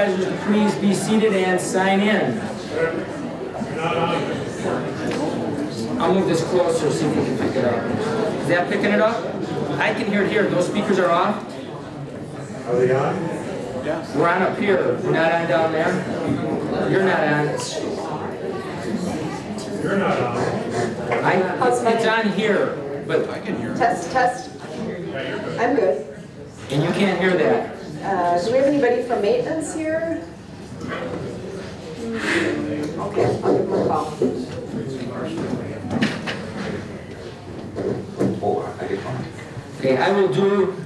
could I get our supervisors to please be seated and sign in? I'll move this closer, see if we can pick it up. Is that picking it up? I can hear it here. Those speakers are off? Are they on? We're on up here. We're not on down there? You're not on. You're not on. I, it's on here, but, I can hear. It. Test, test. I'm good. and you can't hear that. Uh, do we have anybody from maintenance here? Okay, I'll give them a call. Oh, I get one. Okay, I will do,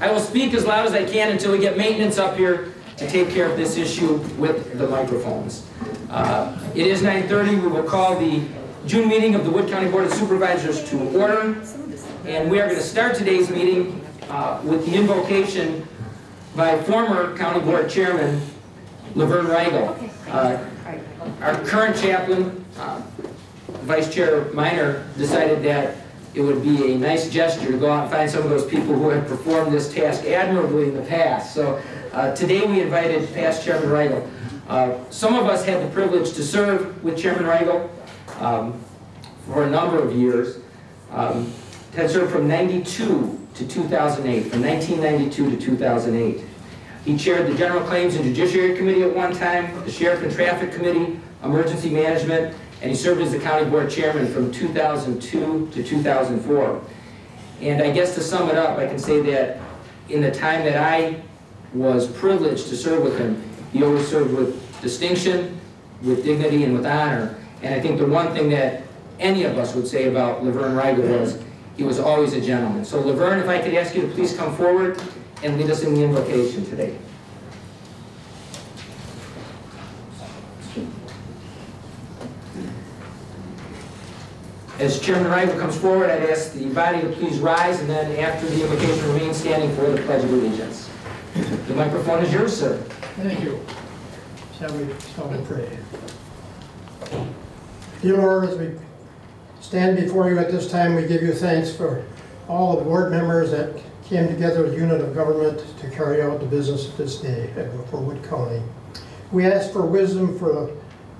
I will speak as loud as I can until we get maintenance up here to take care of this issue with the microphones. Uh, It is 9:30, we will call the June meeting of the Wood County Board of Supervisors to order. And we are going to start today's meeting uh, with the invocation by former County Board Chairman Laverne Rigel. Uh, Our current chaplain, uh, Vice Chair Minor, decided that it would be a nice gesture to go out and find some of those people who have performed this task admirably in the past. So uh, today we invited past Chairman Rigel. Uh, Some of us had the privilege to serve with Chairman Rigel um, for a number of years. Um, Ted served from 92 to 2008, from 1992 to 2008. He chaired the General Claims and Judiciary Committee at one time, the Sheriff and Traffic Committee, Emergency Management, and he served as the County Board Chairman from 2002 to 2004. And I guess to sum it up, I can say that in the time that I was privileged to serve with him, he always served with distinction, with dignity, and with honor. And I think the one thing that any of us would say about Laverne Rigel was, he was always a gentleman. So Laverne, if I could ask you to please come forward and lead us in the invocation today. As Chairman Rigel comes forward, I'd ask the body to please rise, and then after the invocation, remain standing for the Pledge of Allegiance. The microphone is yours, sir. Thank you. Shall we, shall we pray? Dear Lord, as we stand before you at this time, we give you thanks for all the board members that came together a unit of government to carry out the business of this day for Wood County. We ask for wisdom for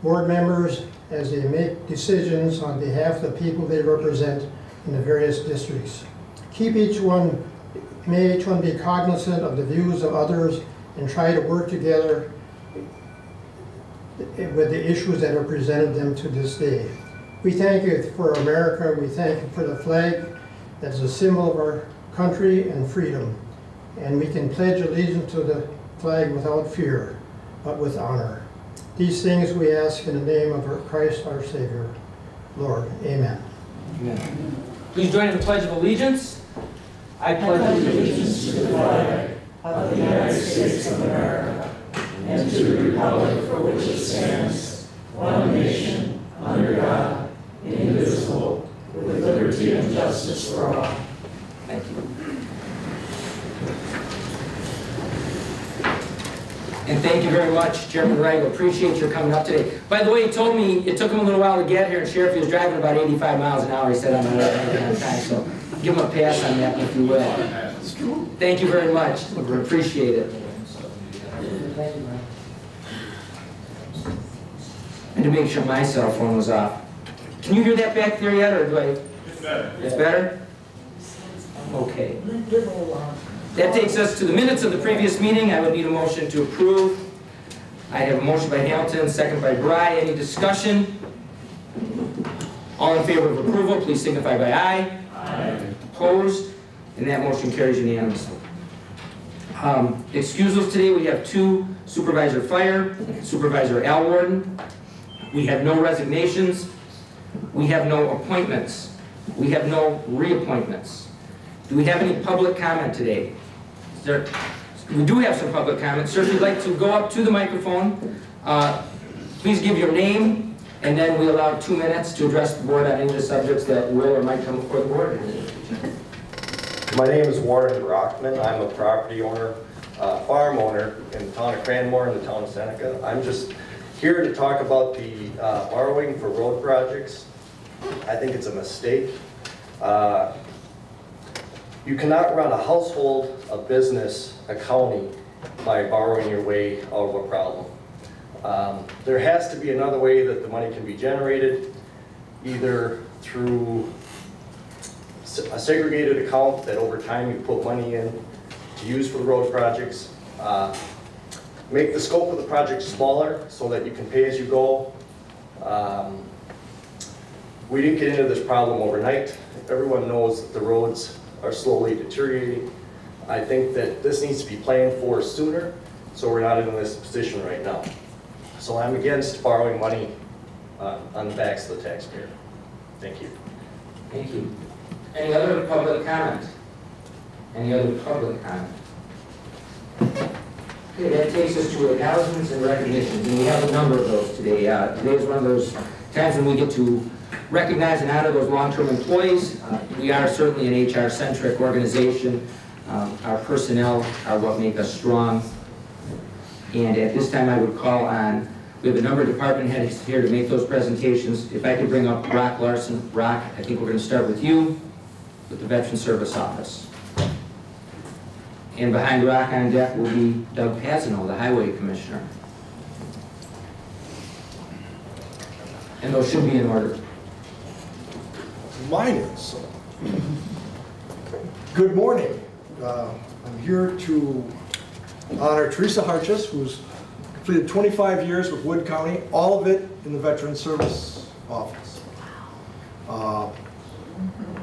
board members as they make decisions on behalf of the people they represent in the various districts. Keep each one, may each one be cognizant of the views of others and try to work together with the issues that are presented them to this day. We thank you for America, we thank you for the flag that's a symbol of our country and freedom. And we can pledge allegiance to the flag without fear, but with honor. These things we ask in the name of our Christ our Savior. Lord, amen. Amen. Please join in the Pledge of Allegiance. I pledge allegiance to the flag of the United States of America and to the republic for which it stands, one nation, under God, indivisible, with liberty and justice for all. Thank you. And thank you very much, Chairman Rigel. Appreciate your coming up today. By the way, he told me it took him a little while to get here, and Sheriff, he was driving about 85 miles an hour. He said, I'm on time, so give him a pass on that, if you will. Thank you very much. We appreciate it. And to make sure my cell phone was off. Can you hear that back there yet, or do I? It's better. It's better? Okay. That takes us to the minutes of the previous meeting. I would need a motion to approve. I have a motion by Hamilton, second by Bry. Any discussion? All in favor of approval, please signify by aye. Aye. Opposed? And that motion carries unanimously. Um, Excusals today, we have two Supervisor Fire, Supervisor Al Warden. We have no resignations. We have no appointments. We have no reappointments. Do we have any public comment today? There, we do have some public comment. Sir, if you'd like to go up to the microphone, uh, please give your name, and then we allow two minutes to address the board on any of the subjects that will or might come before the board. My name is Warren Brockman. I'm a property owner, uh, farm owner in the town of Cranmoor and the town of Seneca. I'm just here to talk about the uh, borrowing for road projects. I think it's a mistake. Uh, You cannot run a household, a business, a county, by borrowing your way out of a problem. Um, There has to be another way that the money can be generated, either through a segregated account that over time you put money in to use for the road projects. Uh, Make the scope of the project smaller so that you can pay as you go. Um, We didn't get into this problem overnight. Everyone knows that the roads are slowly deteriorating. I think that this needs to be planned for sooner, so we're not in this position right now. So I'm against borrowing money uh, on the backs of the taxpayer. Thank you. Thank you. Any other public comment? Any other public comment? Okay, that takes us to acknowledgements and recognitions, and we have a number of those today. Uh, Today is one of those times when we get to recognize and honor those long-term employees. Uh, We are certainly an HR-centric organization. Um, Our personnel are what make us strong. And at this time, I would call on, we have a number of department heads here to make those presentations. If I could bring up Rock Larson. Rock, I think we're going to start with you, with the Veteran Service Office. And behind Rock on deck will be Doug Passineau, the Highway Commissioner. And those should be in order. Mine is. Good morning. Uh, I'm here to honor Teresa Harches, who's completed 25 years with Wood County, all of it in the Veteran Service Office. Uh,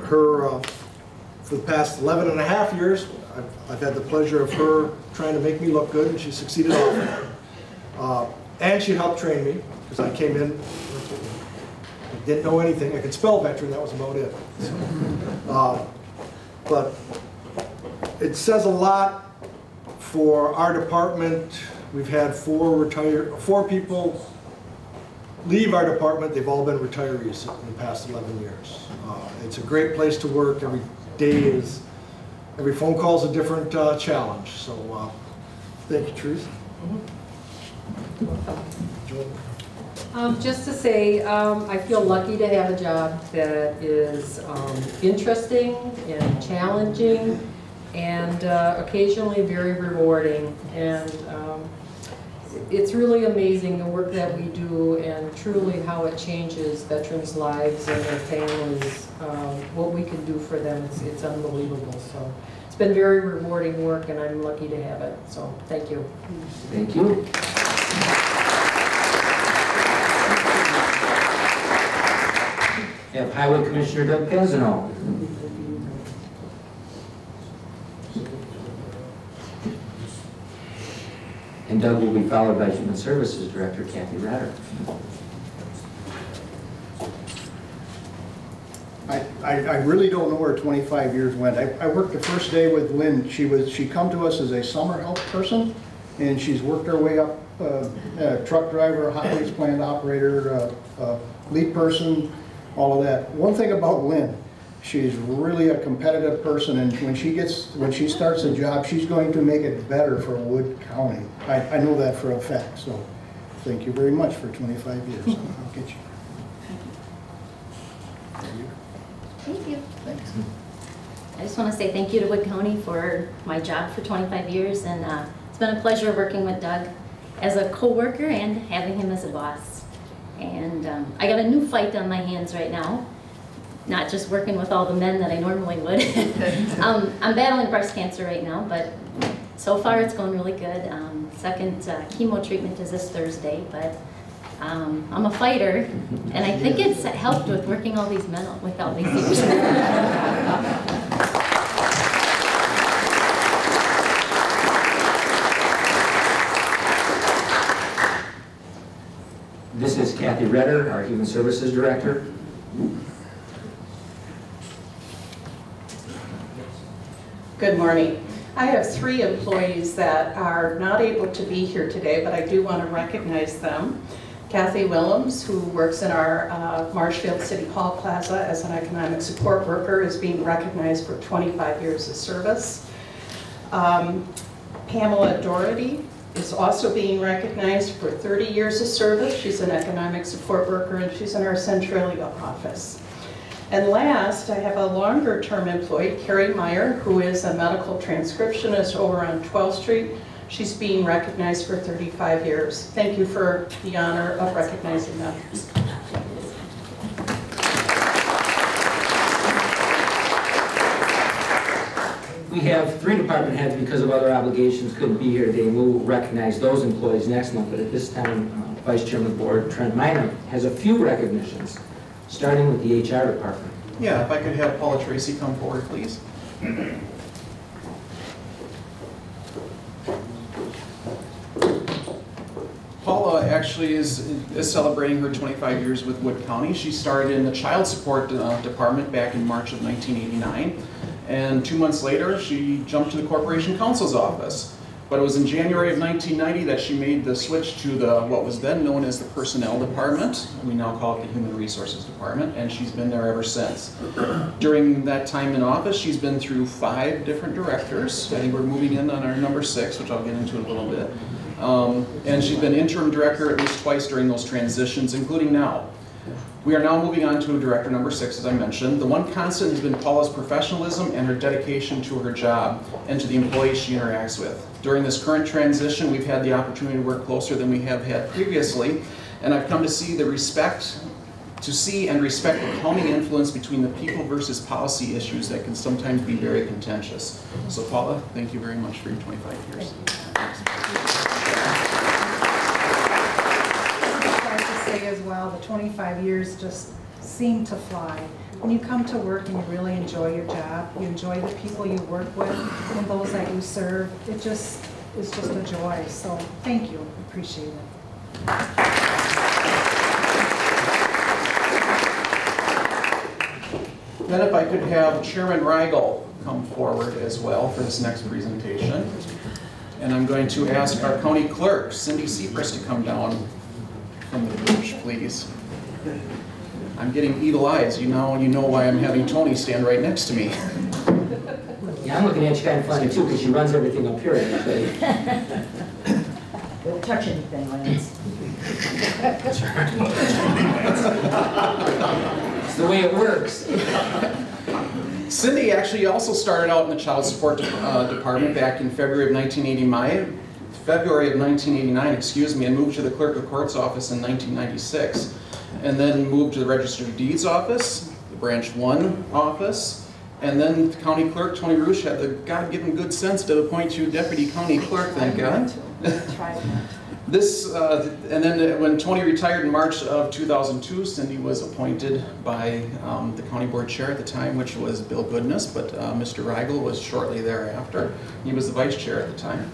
Her, uh, for the past 11 and a half years, I've- I've had the pleasure of her trying to make me look good, and she succeeded. Uh, And she helped train me, because I came in, didn't know anything. I could spell veteran, that was about it. Uh, But it says a lot for our department. We've had four retire, four people leave our department. They've all been retirees in the past 11 years. Uh, It's a great place to work. Every day is, every phone call is a different uh, challenge. So, uh, thank you, Teresa. Joel? Um, Just to say, um, I feel lucky to have a job that is um, interesting and challenging and uh, occasionally very rewarding. And um, it's really amazing the work that we do and truly how it changes veterans' lives and their families, um, what we can do for them. It's it's unbelievable. So it's been very rewarding work and I'm lucky to have it. So thank you. Thank you. We have Highway Commissioner Doug Passineau. And Doug will be followed by Human Services Director Kathy Ratter. I, I really don't know where 25 years went. I, I worked the first day with Lynn. She was, she come to us as a summer help person, and she's worked her way up, uh, uh, truck driver, highways plant operator, uh, lead person, all of that. One thing about Lynn, she's really a competitive person, and when she gets, when she starts a job, she's going to make it better for Wood County. I, I know that for a fact, so thank you very much for 25 years. I'll get you. Thank you. Thanks. I just want to say thank you to Wood County for my job for 25 years, and uh, it's been a pleasure working with Doug as a co-worker and having him as a boss. And um, I got a new fight on my hands right now, not just working with all the men that I normally would. um, I'm battling breast cancer right now, but so far it's going really good. Um, second uh, chemo treatment is this Thursday, but um, I'm a fighter, and I think it's helped with working all these men without these years. This is Kathy Redder, our Human Services Director. Good morning. I have three employees that are not able to be here today, but I do want to recognize them. Kathy Willems, who works in our uh, Marshfield City Hall Plaza as an economic support worker, is being recognized for 25 years of service. Um, Pamela Doherty is also being recognized for 30 years of service. She's an economic support worker and she's in our Centralia office. And last, I have a longer-term employee, Carrie Meyer, who is a medical transcriptionist over on 12th Street. She's being recognized for 35 years. Thank you for the honor of recognizing them. We have three department heads because of other obligations couldn't be here today. We'll recognize those employees next month, but at this time, uh, Vice Chairman of the Board Trent Minor has a few recognitions, starting with the HR department. Yeah, if I could have Paula Tracy come forward, please. Paula actually is, is celebrating her 25 years with Wood County. She started in the child support uh, department back in March of 1989. And two months later, she jumped to the corporation counsel's office. But it was in January of 1990 that she made the switch to the, what was then known as the personnel department. We now call it the human resources department, and she's been there ever since. During that time in office, she's been through five different directors. I think we're moving in on our number six, which I'll get into in a little bit. Um, and she's been interim director at least twice during those transitions, including now. We are now moving on to director number six, as I mentioned. The one constant has been Paula's professionalism and her dedication to her job and to the employees she interacts with. During this current transition, we've had the opportunity to work closer than we have had previously, and I've come to see the respect, to see and respect the calming influence between the people versus policy issues that can sometimes be very contentious. So Paula, thank you very much for your 25 years. Say as well, the 25 years just seem to fly. When you come to work and you really enjoy your job, you enjoy the people you work with and those that you serve, it just is just a joy. So thank you, appreciate it. Then if I could have Chairman Rigel come forward as well for this next presentation. And I'm going to ask our county clerk, Cindy Seepers, to come down from the bench, please. I'm getting evil eyes. You know, you know why I'm having Tony stand right next to me. Yeah, I'm looking at you kind of funny too, because she runs everything up here. actually. Don't touch anything, Lance. It's the way it works. Cindy actually also started out in the child support uh, department back in February of 1989, February of 1989, excuse me, and moved to the clerk of court's office in 1996. And then moved to the register of deeds office, the branch one office, and then the county clerk, Tony Roosh, had the God-given good sense to appoint you deputy county clerk, thank God. This, uh, and then when Tony retired in March of 2002, Cindy was appointed by um, the county board chair at the time, which was Bill Goodness, but uh, Mr. Rigel was shortly thereafter. He was the vice chair at the time.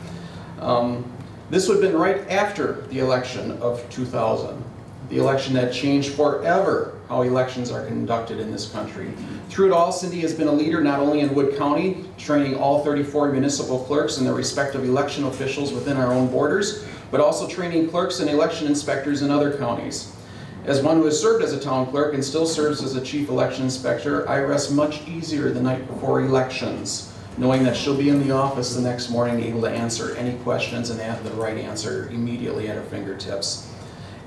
Um, This would have been right after the election of 2000, the election that changed forever how elections are conducted in this country. Through it all, Cindy has been a leader not only in Wood County, training all 34 municipal clerks and their respective election officials within our own borders, but also training clerks and election inspectors in other counties. As one who has served as a town clerk and still serves as a chief election inspector, I rest much easier the night before elections, knowing that she'll be in the office the next morning able to answer any questions and have the right answer immediately at her fingertips.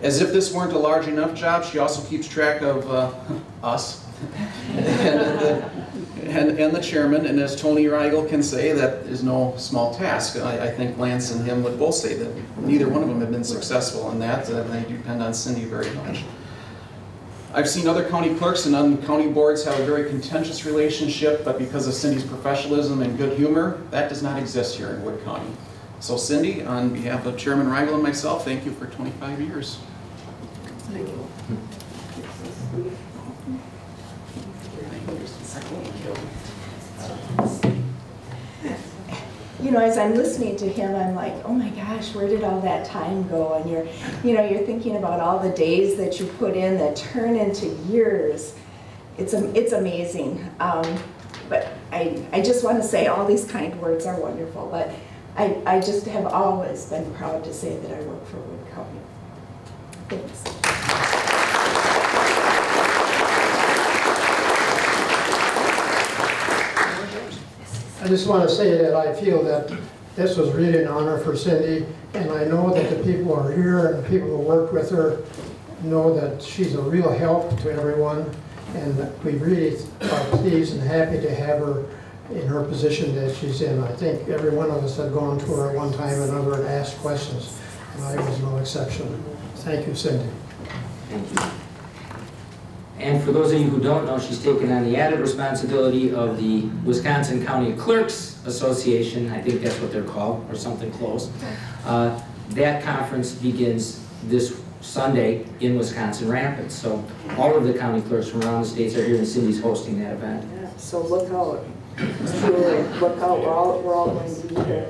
As if this weren't a large enough job, she also keeps track of uh, us and, the, and, and the chairman, and as Tony Rigel can say, that is no small task. I, I think Lance and him would both say that neither one of them have been successful in that, and they depend on Cindy very much. I've seen other county clerks and on county boards have a very contentious relationship, but because of Cindy's professionalism and good humor, that does not exist here in Wood County. So Cindy, on behalf of Chairman Rigel and myself, thank you for 25 years. Thank you know, as I'm listening to him, I'm like, oh my gosh, where did all that time go? And you're, you know, you're thinking about all the days that you put in that turn into years. It's, it's amazing. Um, but I, I just want to say all these kind words are wonderful, but I, I just have always been proud to say that I work for Wood County. Thanks. I just want to say that I feel that this was really an honor for Cindy, and I know that the people who are here and the people who work with her know that she's a real help to everyone, and we really are pleased and happy to have her in her position that she's in. I think every one of us have gone to her at one time or another and asked questions, and I was no exception. Thank you, Cindy. Thank you. And for those of you who don't know, she's taken on the added responsibility of the Wisconsin County Clerks Association, I think that's what they're called, or something close. Uh, That conference begins this Sunday in Wisconsin Rapids, so all of the county clerks from around the states are here, and Cindy's hosting that event. Yeah, So look out, truly, look out, we're all, we're all going to be here.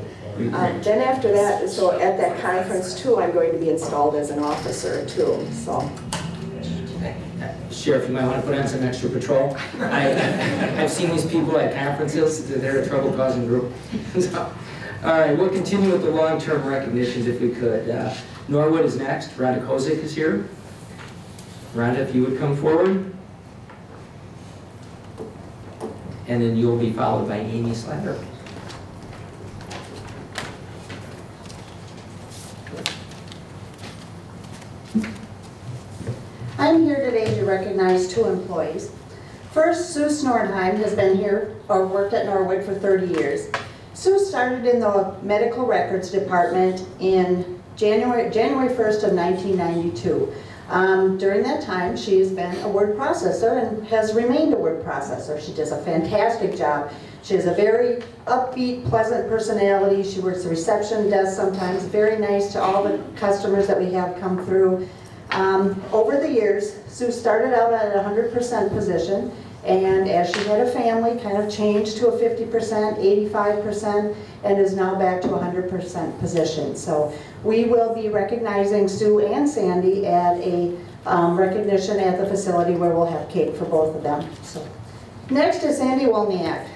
Um, Then after that, so at that conference too, I'm going to be installed as an officer too, so. Sheriff, you might want to put on some extra patrol. I, I've seen these people at conferences, they're a trouble causing group. So, All right, we'll continue with the long-term recognitions if we could. Uh, Norwood is next, Rhonda Kozik is here. Rhonda, if you would come forward. And then you'll be followed by Amy Slattery. I'm here today to recognize two employees. First, Sue Snorheim has been here, or worked at Norwood for 30 years. Sue started in the medical records department in January, January 1st of 1992. Um, during that time, she has been a word processor and has remained a word processor. She does a fantastic job. She has a very upbeat, pleasant personality. She works the reception desk sometimes, very nice to all the customers that we have come through. Um, over the years, Sue started out at a 100% position, and as she had a family, kind of changed to a 50%, 85%, and is now back to a 100% position. So we will be recognizing Sue and Sandy at a um, recognition at the facility where we'll have cake for both of them. So Next is Sandy Wolniak.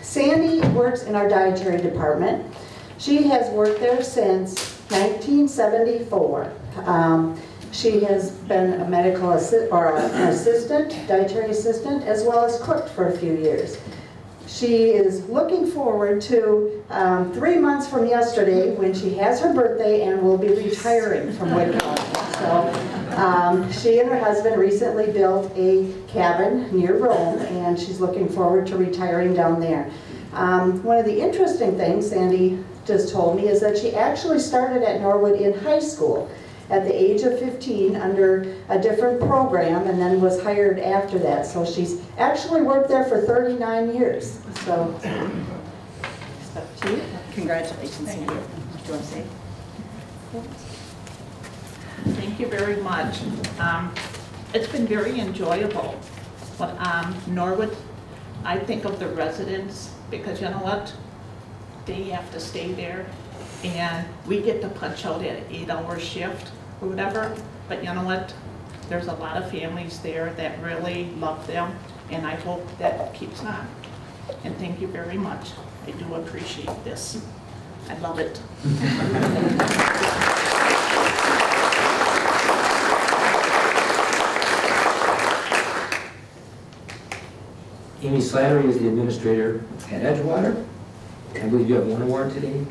Sandy works in our dietary department. She has worked there since 1974. Um, she has been a medical assi or an assistant, dietary assistant, as well as cooked for a few years. She is looking forward to um, three months from yesterday when she has her birthday and will be retiring from Wood County. So um, she and her husband recently built a cabin near Rome and she's looking forward to retiring down there. Um, one of the interesting things Sandy just told me is that she actually started at Norwood in high school at the age of 15 under a different program and then was hired after that. So she's actually worked there for 39 years. So, it's up you. Congratulations, Sandy. Do you want to say? Thank you very much. Um, It's been very enjoyable. But um, Norwood, I think of the residents, because you know what? They have to stay there, and we get to punch out at eight-hour shift or whatever, but you know what? There's a lot of families there that really love them, and I hope that keeps on. And thank you very much. I do appreciate this. I love it. Amy Slattery is the administrator at Edgewater. I believe you have one award today.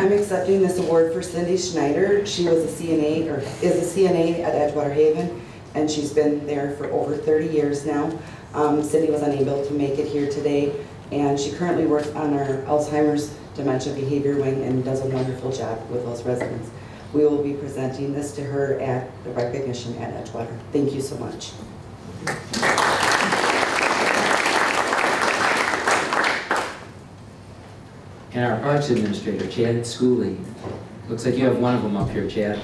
I'm accepting this award for Cindy Schneider. She was a CNA, or is a CNA at Edgewater Haven, and she's been there for over 30 years now. Um, Cindy was unable to make it here today, and she currently works on our Alzheimer's dementia behavior wing and does a wonderful job with those residents. We will be presenting this to her at the recognition at Edgewater. Thank you so much. And our Parks Administrator, Chad Schooley. Looks like you have one of them up here, Chad.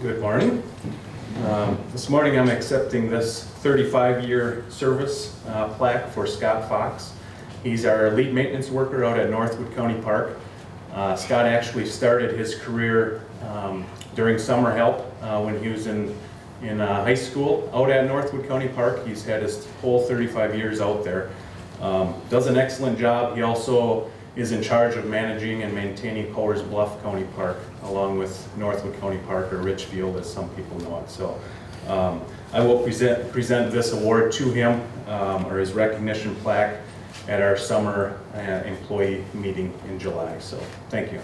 Good morning. Um, This morning, I'm accepting this 35-year service uh, plaque for Scott Fox. He's our lead maintenance worker out at Northwood County Park. Uh, Scott actually started his career um, during summer help uh, when he was in, in uh, high school out at Northwood County Park. He's had his whole 35 years out there. Um, Does an excellent job. He also is in charge of managing and maintaining Powers Bluff County Park, along with Northwood County Park, or Richfield, as some people know it. So um, I will present, present this award to him, um, or his recognition plaque, at our summer uh, employee meeting in July. So, thank you.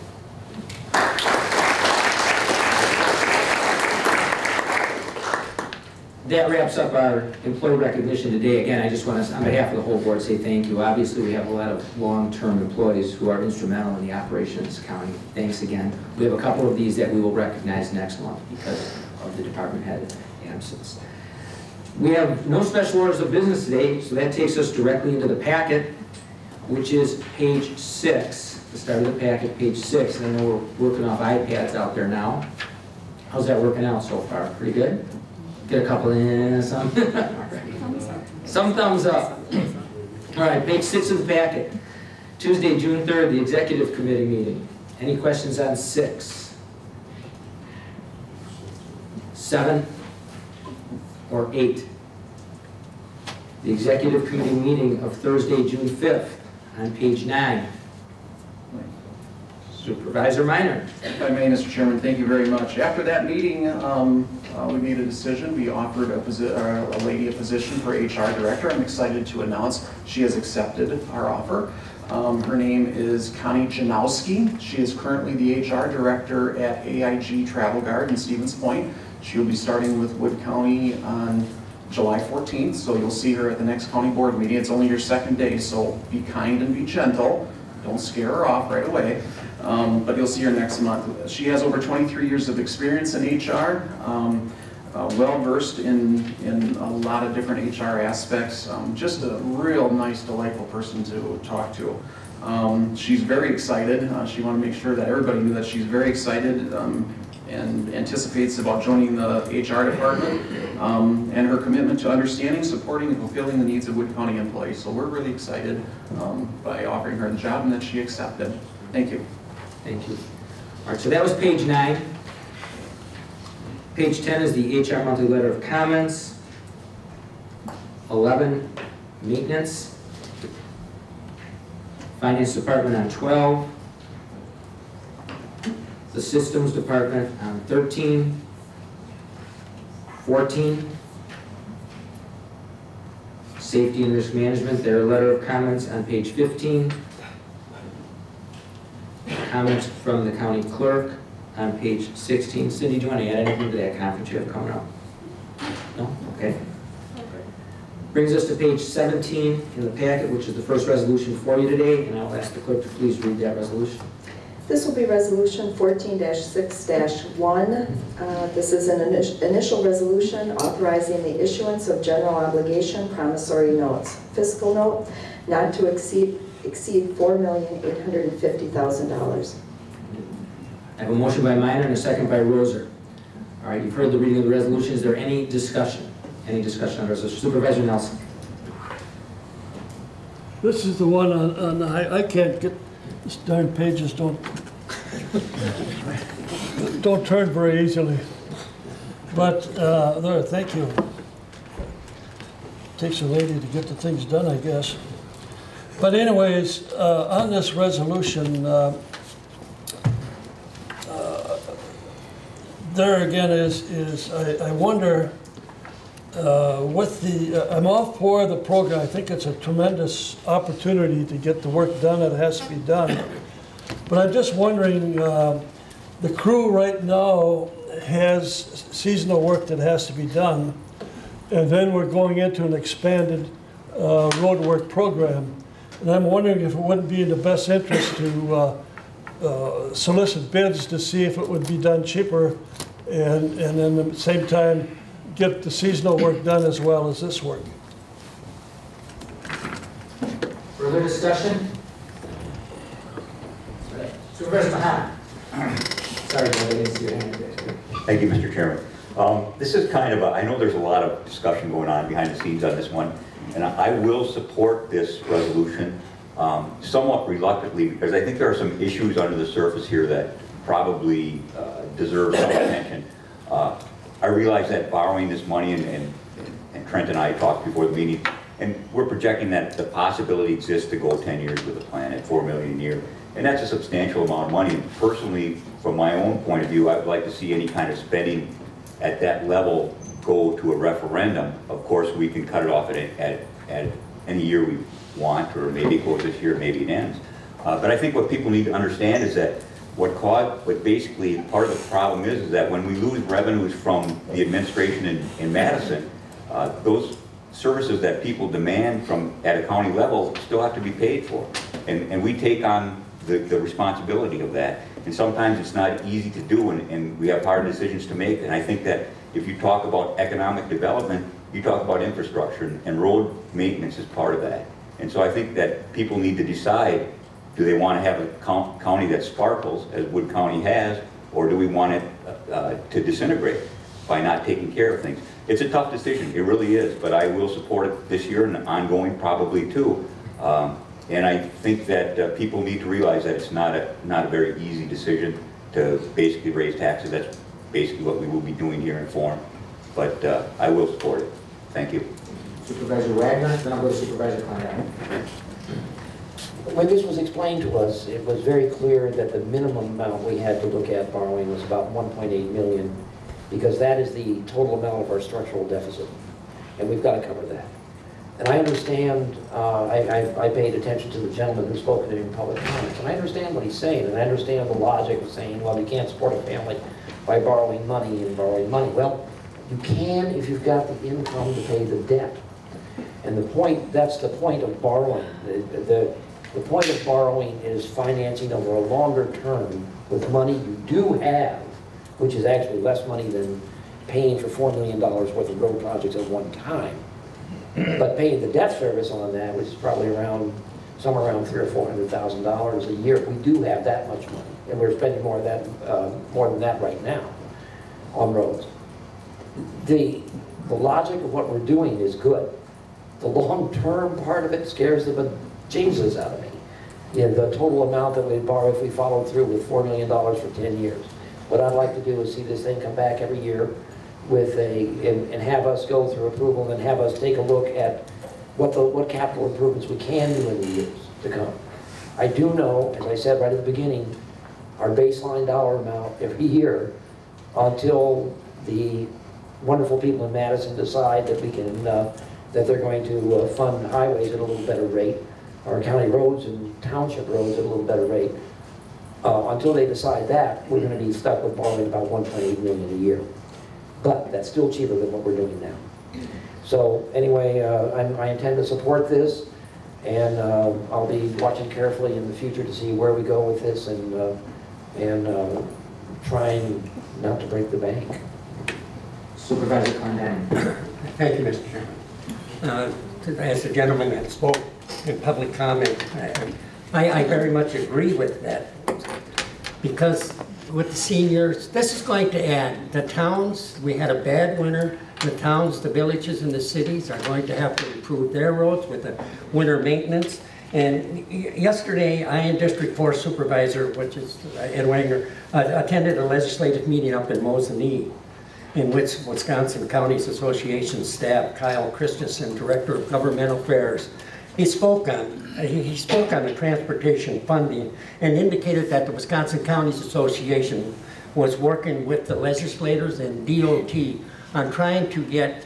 That wraps up our employee recognition today. Again, I just want to, on behalf of the whole board, say thank you. Obviously, we have a lot of long-term employees who are instrumental in the operations county. Thanks again. We have a couple of these that we will recognize next month because of the department head absence. We have no special orders of business today, so that takes us directly into the packet, which is page six. The start of the packet, page six. And I know we're working off iPads out there now. How's that working out so far? Pretty good? Get a couple in, some. Some thumbs up. All right, page six of the packet. Tuesday, June 3rd, the executive committee meeting. Any questions on six? Seven? Or eight? The executive committee meeting of Thursday, June 5th, on page nine. Supervisor Minor. If I may, Mr. Chairman, thank you very much. After that meeting, um, uh, we made a decision. We offered a, uh, a lady a position for HR director. I'm excited to announce she has accepted our offer. Um, her name is Connie Janowski. She is currently the HR director at AIG Travel Guard in Stevens Point. She will be starting with Wood County on July 14th, so you'll see her at the next county board meeting. It's only your second day, so be kind and be gentle. Don't scare her off right away. Um, but you'll see her next month. She has over 23 years of experience in HR, um, uh, well-versed in, in a lot of different HR aspects. Um, just a real nice, delightful person to talk to. Um, she's very excited. Uh, she wanted to make sure that everybody knew that she's very excited um, and anticipates about joining the HR department um, and her commitment to understanding, supporting, and fulfilling the needs of Wood County employees. So we're really excited um, by offering her the job and that she accepted. Thank you. Thank you. All right, so that was page nine. Page 10 is the HR monthly letter of comments. 11, maintenance. Finance department on 12. The systems department on 13. 14. Safety and risk management, their letter of comments on page 15 comments from the county clerk on page 16. Cindy, do you want to add anything to that conference you have coming up? No? Okay. Brings us to page 17 in the packet, which is the first resolution for you today, and I'll ask the clerk to please read that resolution. This will be Resolution 14-6-1. Uh, This is an ini- initial resolution authorizing the issuance of general obligation promissory notes, fiscal note, not to exceed exceed $4,850,000. I have a motion by Minor and a second by Rozar. All right, you've heard the reading of the resolution. Is there any discussion? Any discussion on the resolution? Supervisor Nelson? This is the one on, on, I, I can't get, this darn pages don't, don't turn very easily. But, uh, there, thank you. Takes a lady to get the things done, I guess. But anyways, uh, on this resolution, uh, uh, there again is, is, I, I wonder, uh, with the, uh, I'm all for the program. I think it's a tremendous opportunity to get the work done that has to be done. But I'm just wondering, uh, the crew right now has seasonal work that has to be done. And then we're going into an expanded uh, road work program. And I'm wondering if it wouldn't be in the best interest to uh, uh, solicit bids to see if it would be done cheaper and, and then at the same time, get the seasonal work done as well as this work. Further discussion? Supervisor Mahan? Sorry, Doug, I didn't see your hand. Thank you, Mr. Chairman. Um, This is kind of a, I know there's a lot of discussion going on behind the scenes on this one, and I I will support this resolution um, somewhat reluctantly, because I think there are some issues under the surface here that probably uh, deserve some attention. Uh, I realize that borrowing this money, and- and and Trent and I talked before the meeting, and we're projecting that the possibility exists to go 10 years with a plan at 4 million a year. And that's a substantial amount of money. Personally, from my own point of view, I would like to see any kind of spending at that level go to a referendum. Of course, we can cut it off at, at, at any year we, want, or maybe it goes this year, maybe it ends. Uh, But I think what people need to understand is that what caused, what basically part of the problem is, is that when we lose revenues from the administration in, in Madison, uh, those services that people demand from, at a county level still have to be paid for. And, and we take on the, the responsibility of that. And sometimes it's not easy to do and, and we have hard decisions to make. And I think that if you talk about economic development, you talk about infrastructure and, and road maintenance is part of that. And so I think that people need to decide, do they want to have a county that sparkles, as Wood County has, or do we want it uh, to disintegrate by not taking care of things? It's a tough decision, it really is, but I will support it this year and ongoing probably too. Um, And I think that uh, people need to realize that it's not a, not a very easy decision to basically raise taxes. That's basically what we will be doing here in Form. But uh, I will support it. Thank you. Supervisor Wagner, then I'll go to Supervisor Clendine. When this was explained to us, it was very clear that the minimum amount we had to look at borrowing was about 1.8 million, because that is the total amount of our structural deficit, and we've got to cover that. And I understand, uh, I, I- I paid attention to the gentleman who spoke to me in public comments, and I understand what he's saying, and I understand the logic of saying, well, you can't support a family by borrowing money and borrowing money. Well, you can if you've got the income to pay the debt. And the point, that's the point of borrowing. The, the, the point of borrowing is financing over a longer term with money you do have, which is actually less money than paying for $4 million worth of road projects at one time. But paying the debt service on that, which is probably around, somewhere around three or four hundred thousand dollars a year, we do have that much money. And we're spending more of that, uh, more than that right now on roads. The, the logic of what we're doing is good. The long-term part of it scares the Jesus out of me. Know, the total amount that we borrow if we follow through with $4 million for 10 years. What I'd like to do is see this thing come back every year with a, and, and have us go through approval and have us take a look at what the, what capital improvements we can do in the years to come. I do know, as I said right at the beginning, our baseline dollar amount every year until the wonderful people in Madison decide that we can, uh, that they're going to uh, fund highways at a little better rate, or county roads and township roads at a little better rate. Uh, until they decide that, we're gonna be stuck with borrowing about 1.8 million a year. But that's still cheaper than what we're doing now. So anyway, uh, I'm, I intend to support this, and uh, I'll be watching carefully in the future to see where we go with this and, uh, and uh, trying not to break the bank. Supervisor Condon. Thank you, Mr. Chairman. Uh, As the gentleman that spoke in public comment, I, I very much agree with that. Because with the seniors, this is going to add, the towns, we had a bad winter, the towns, the villages and the cities are going to have to improve their roads with the winter maintenance. And yesterday, I and District Four Supervisor, which is Ed Wagner, uh, attended a legislative meeting up in Mosinee in which Wisconsin Counties Association staff, Kyle Christensen, Director of Governmental Affairs, he spoke on, he spoke on the transportation funding and indicated that the Wisconsin Counties Association was working with the legislators and DOT on trying to get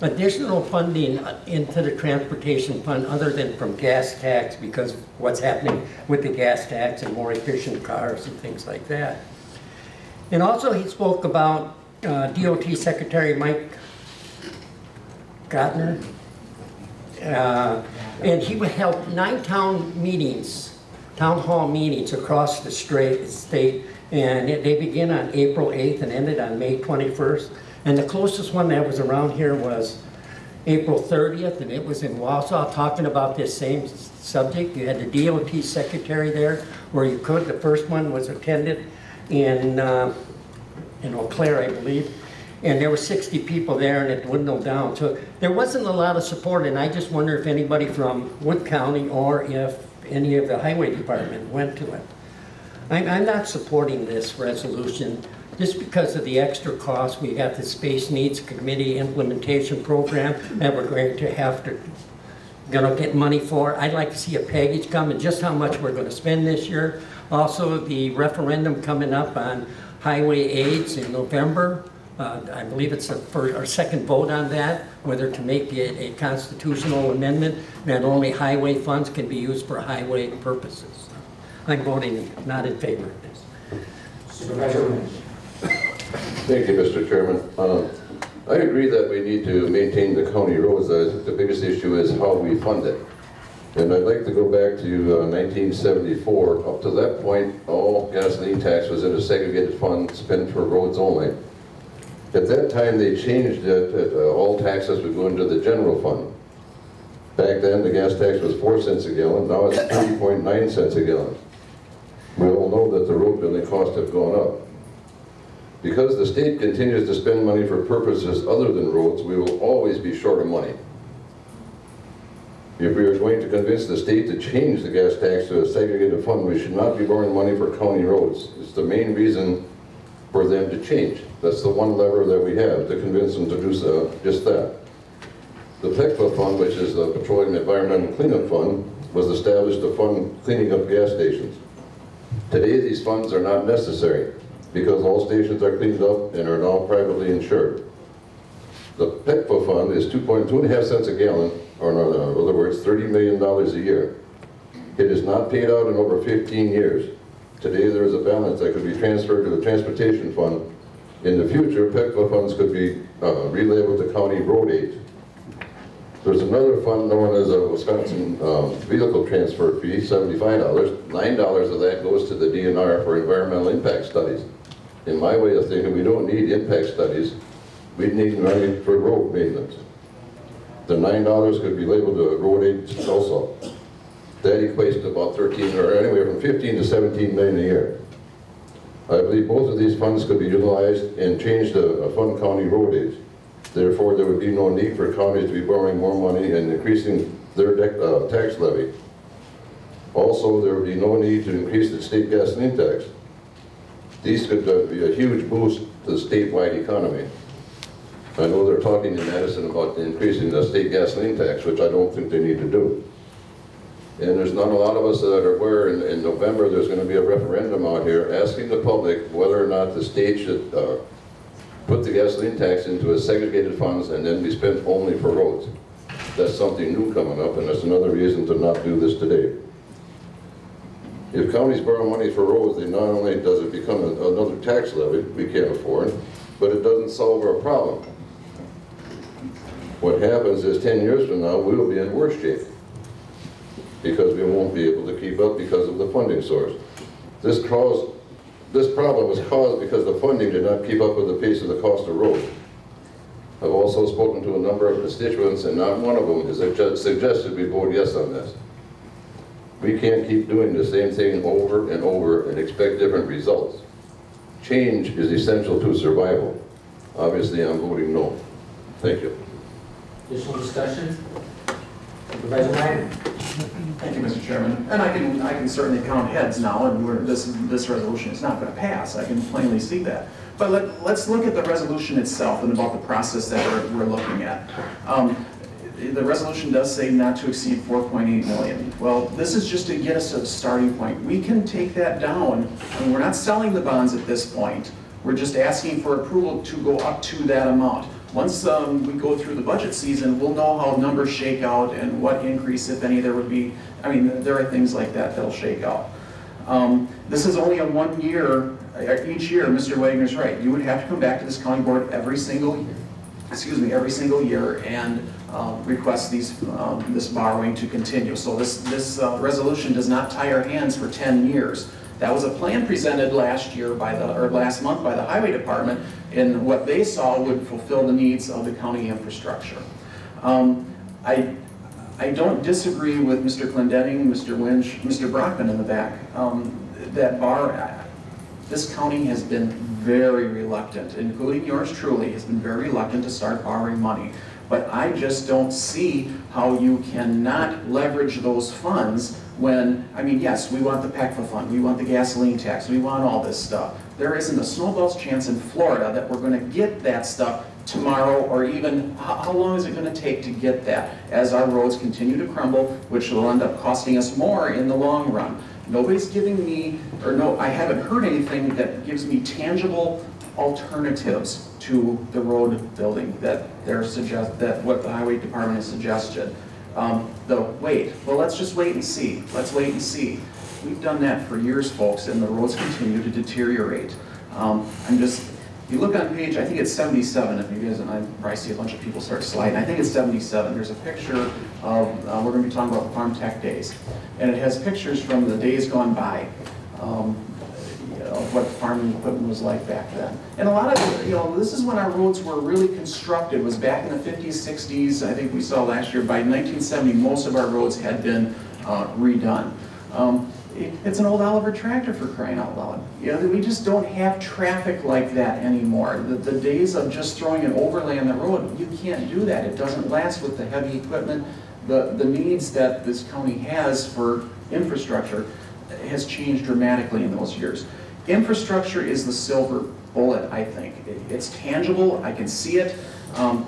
additional funding into the transportation fund other than from gas tax because what's happening with the gas tax and more efficient cars and things like that. And also he spoke about uh, DOT Secretary Mike Gotner. Uh, And he would help nine town meetings, town hall meetings across the state. And they begin on April 8th and ended on May 21st. And the closest one that was around here was April 30th, and it was in Wausau, talking about this same subject. You had the DOT secretary there, where you could, the first one was attended in, uh, in Eau Claire, I believe. And there were 60 people there, and it dwindled down. So there wasn't a lot of support, and I just wonder if anybody from Wood County or if any of the highway department went to it. I'm, I'm not supporting this resolution just because of the extra cost. We got the Space Needs Committee Implementation Program that we're going to have to, gonna get money for. I'd like to see a package come and just how much we're gonna spend this year. Also, the referendum coming up on highway aids in November. Uh, I believe it's the first, or second vote on that, whether to make it a constitutional amendment that only highway funds can be used for highway purposes. I'm voting not in favor of this. Thank you, Mr. Chairman. Uh, I agree that we need to maintain the county roads. Think the biggest issue is how we fund it. And I'd like to go back to uh, 1974. Up to that point, all gasoline tax was in a segregated fund spent for roads only. At that time, they changed it, uh, all taxes would go into the general fund. Back then, the gas tax was 4 cents a gallon, now it's 3.9 cents a gallon. We all know that the road building costs have gone up. Because the state continues to spend money for purposes other than roads, we will always be short of money. If we are going to convince the state to change the gas tax to a segregated fund, we should not be borrowing money for county roads. It's the main reason for them to change. That's the one lever that we have to convince them to do so, just that. The PECFA fund, which is the Petroleum Environmental Cleanup Fund, was established to fund cleaning up gas stations. Today, these funds are not necessary because all stations are cleaned up and are now privately insured. The PECFA fund is 2.2 and a half cents a gallon, or in other words, $30 million a year. It is not paid out in over 15 years. Today, there is a balance that could be transferred to the transportation fund. In the future, PECFA funds could be uh, relabeled to county road aid. There's another fund known as a Wisconsin um, Vehicle Transfer Fee, $75. $9 of that goes to the DNR for environmental impact studies. In my way of thinking, we don't need impact studies. We need money for road maintenance. The $9 could be labeled a road aid also. That equates to about 13, or anywhere from 15 to 17 million a year. I believe both of these funds could be utilized and change the fund county road aids. Therefore, there would be no need for counties to be borrowing more money and increasing their uh, tax levy. Also, there would be no need to increase the state gasoline tax. These could uh, be a huge boost to the statewide economy. I know they're talking in Madison about increasing the state gasoline tax, which I don't think they need to do. And there's not a lot of us that are aware in, in November there's going to be a referendum out here asking the public whether or not the state should uh, put the gasoline tax into a segregated funds and then be spent only for roads. That's something new coming up and that's another reason to not do this today. If counties borrow money for roads, then not only does it become a, another tax levy we can't afford, but it doesn't solve our problem. What happens is 10 years from now, we will be in worse shape because we won't be able to keep up because of the funding source. This caused, this problem was caused because the funding did not keep up with the pace of the cost of roads. I've also spoken to a number of constituents and not one of them has suggested we vote yes on this. We can't keep doing the same thing over and over and expect different results. Change is essential to survival. Obviously, I'm voting no. Thank you. Additional discussion? Supervisor Ryan? Thank you, Mr. Chairman. And I can, I can certainly count heads now, and this, this resolution is not going to pass. I can plainly see that. But let, let's look at the resolution itself and about the process that we're, we're looking at. Um, the resolution does say not to exceed 4.8 million. Well, this is just to get us to the starting point. We can take that down, and we're not selling the bonds at this point. We're just asking for approval to go up to that amount. Once um, we go through the budget season, we'll know how numbers shake out and what increase, if any, there would be. I mean, there are things like that that'll shake out. Um, this is only a one year, uh, each year, Mr. Wagner's right. You would have to come back to this county board every single year, excuse me, every single year and um, request these, um, this borrowing to continue. So this, this uh, resolution does not tie our hands for 10 years. That was a plan presented last year by the, or last month by the Highway Department, and what they saw would fulfill the needs of the county infrastructure. Um, I, I don't disagree with Mr. Clendenning, Mr. Winch, Mr. Brockman in the back. Um, that bar, this county has been very reluctant, including yours truly, has been very reluctant to start borrowing money. But I just don't see how you cannot leverage those funds when, I mean, yes, we want the PECFA fund, we want the gasoline tax, we want all this stuff. There isn't a snowball's chance in Florida that we're going to get that stuff tomorrow or even how, long is it going to take to get that as our roads continue to crumble, which will end up costing us more in the long run. Nobody's giving me, or no, I haven't heard anything that gives me tangible alternatives to the road building that they're suggest, that what the highway department has suggested. Um, The wait, well, let's just wait and see, let's wait and see. We've done that for years, folks, and the roads continue to deteriorate. Um, I'm just, you look on page, I think it's 77, if you guys, and I probably see a bunch of people start sliding, I think it's 77, there's a picture of, uh, we're gonna be talking about Farm Tech Days. And it has pictures from the days gone by, um, what farming equipment was like back then. And a lot of, you know, this is when our roads were really constructed, was back in the 50s, 60s, I think we saw last year, by 1970, most of our roads had been uh, redone. Um, it- It's an old Oliver tractor for crying out loud. You know, we just don't have traffic like that anymore. The, the days of just throwing an overlay on the road, you can't do that. It doesn't last with the heavy equipment. The, the needs that this county has for infrastructure has changed dramatically in those years. Infrastructure is the silver bullet, I think. It- It's tangible, I can see it. Um,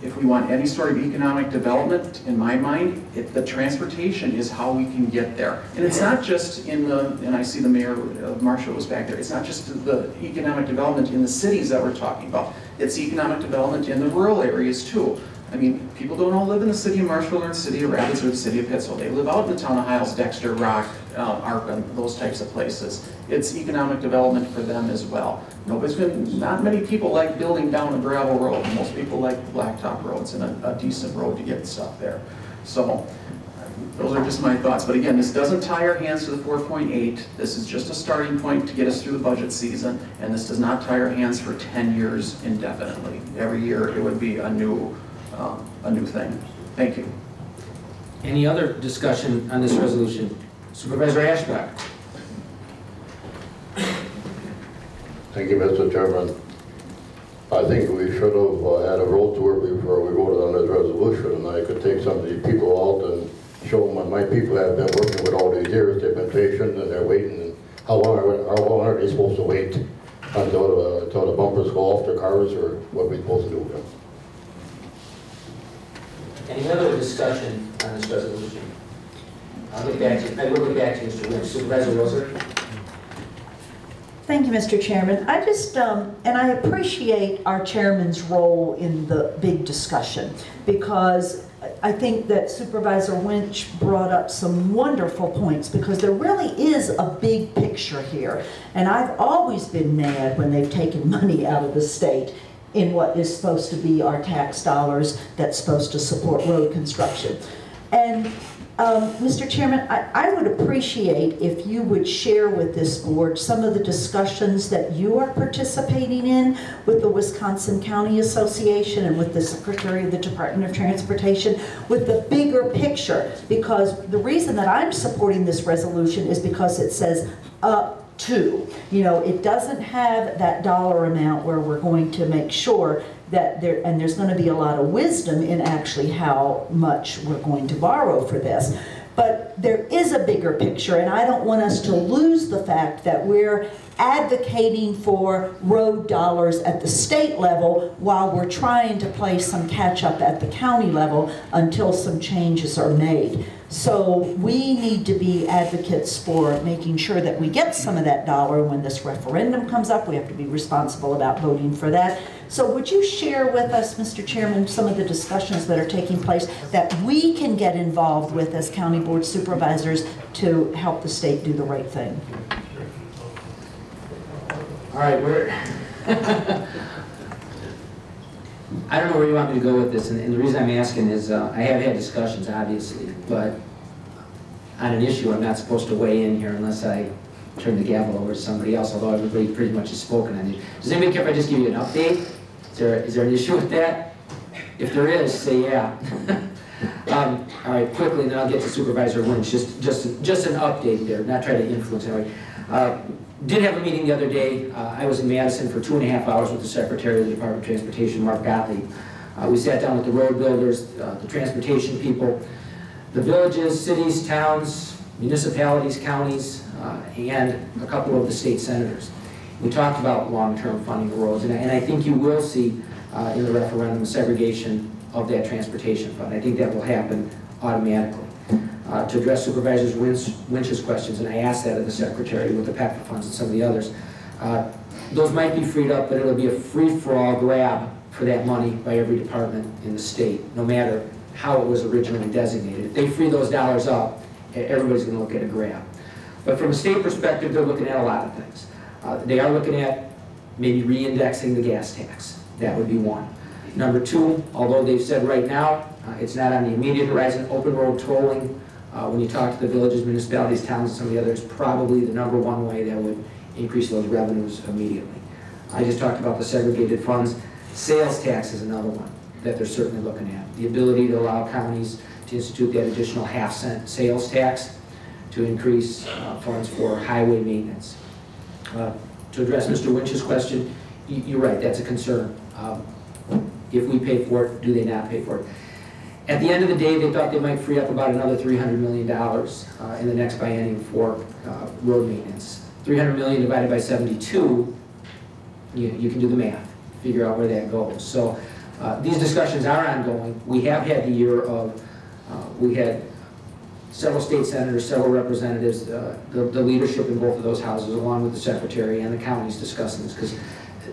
if we want any sort of economic development, in my mind, it, the transportation is how we can get there. And it's not just in the, and I see the mayor of Marshall was back there, it's not just the economic development in the cities that we're talking about. It's economic development in the rural areas too. I mean, people don't all live in the city of Marshall or in the city of Rapids or the city of Pittsville. They live out in the town of Hiles, Dexter, Rock, uh, Arkham, those types of places. It's economic development for them as well. Nobody's been, not many people like building down a gravel road. Most people like blacktop roads and a, a decent road to get stuff there. So, those are just my thoughts. But again, this doesn't tie our hands to the 4.8. This is just a starting point to get us through the budget season. And this does not tie our hands for 10 years indefinitely. Every year it would be a new, um, a new thing. Thank you. Any other discussion on this resolution? Supervisor Ashbrook? Thank you, Mr. Chairman. I think we should have uh, had a road tour before we voted on this resolution, and I could take some of these people out and show them what my people have been working with all these years. They've been patient and they're waiting. And How long are, how long are they supposed to wait until, the- until the bumpers go off their cars, or what are we supposed to do? Any other discussion on this resolution? I'll get back to, I will get back to you, Mr. Supervisor Rozar? Thank you, Mr. Chairman. I just, um, and I appreciate our chairman's role in the big discussion because I think that Supervisor Winch brought up some wonderful points because there really is a big picture here. And I've always been mad when they've taken money out of the state in what is supposed to be our tax dollars that's supposed to support road construction. And um, Mr. Chairman, I, I would appreciate if you would share with this board some of the discussions that you are participating in with the Wisconsin County Association and with the Secretary of the Department of Transportation with the bigger picture. Because the reason that I'm supporting this resolution is because it says up to. You know, it doesn't have that dollar amount where we're going to make sure that there, and there's going to be a lot of wisdom in actually how much we're going to borrow for this. But there is a bigger picture, and I don't want us to lose the fact that we're advocating for road dollars at the state level while we're trying to play some catch up at the county level until some changes are made. So we need to be advocates for making sure that we get some of that dollar when this referendum comes up. We have to be responsible about voting for that. So would you share with us, Mr. Chairman, some of the discussions that are taking place that we can get involved with as county board supervisors to help the state do the right thing? All right, we're, I don't know where you want me to go with this, and and the reason I'm asking is, uh, I have had discussions, obviously, but on an issue, I'm not supposed to weigh in here unless I turn the gavel over to somebody else, although everybody pretty much has spoken on it. Does anybody care if I just give you an update? Is there, is there an issue with that? If there is, say yeah. Um, All right, quickly, then I'll get to Supervisor Winch, just, just, just an update there, not try to influence anybody. Uh, Did have a meeting the other day, Uh, I was in Madison for two and a half hours with the Secretary of the Department of Transportation, Mark Gottlieb. Uh, We sat down with the road builders, uh, the transportation people, the villages, cities, towns, municipalities, counties, uh, and a couple of the state senators. We talked about long-term funding of roads, and I- and I think you will see uh, in the referendum segregation of that transportation fund. I think that will happen automatically. Uh, To address Supervisor Winch- Winch's questions, and I asked that of the Secretary with the PECFA funds and some of the others, uh, those might be freed up, but it'll be a free-for-all grab for that money by every department in the state, no matter how it was originally designated. If they free those dollars up, everybody's gonna look at a grab. But from a state perspective, they're looking at a lot of things. Uh, They are looking at maybe re-indexing the gas tax. That would be one. Number two, although they've said right now, uh, it's not on the immediate horizon, open road tolling, uh, when you talk to the villages, municipalities, towns, and some of the others, probably the number one way that would increase those revenues immediately. I just talked about the segregated funds. Sales tax is another one that they're certainly looking at. The ability to allow counties to institute that additional half cent sales tax to increase uh, funds for highway maintenance. Uh, To address Mr. Winch's question, you- you're right, that's a concern. Um, If we pay for it, do they not pay for it? At the end of the day, they thought they might free up about another $300 million uh, in the next biennium for uh, road maintenance. 300 million divided by 72, you, you can do the math, figure out where that goes. So uh, these discussions are ongoing. We have had the year of, uh, we had several state senators, several representatives, uh, the, the leadership in both of those houses, along with the secretary and the counties discussing this, because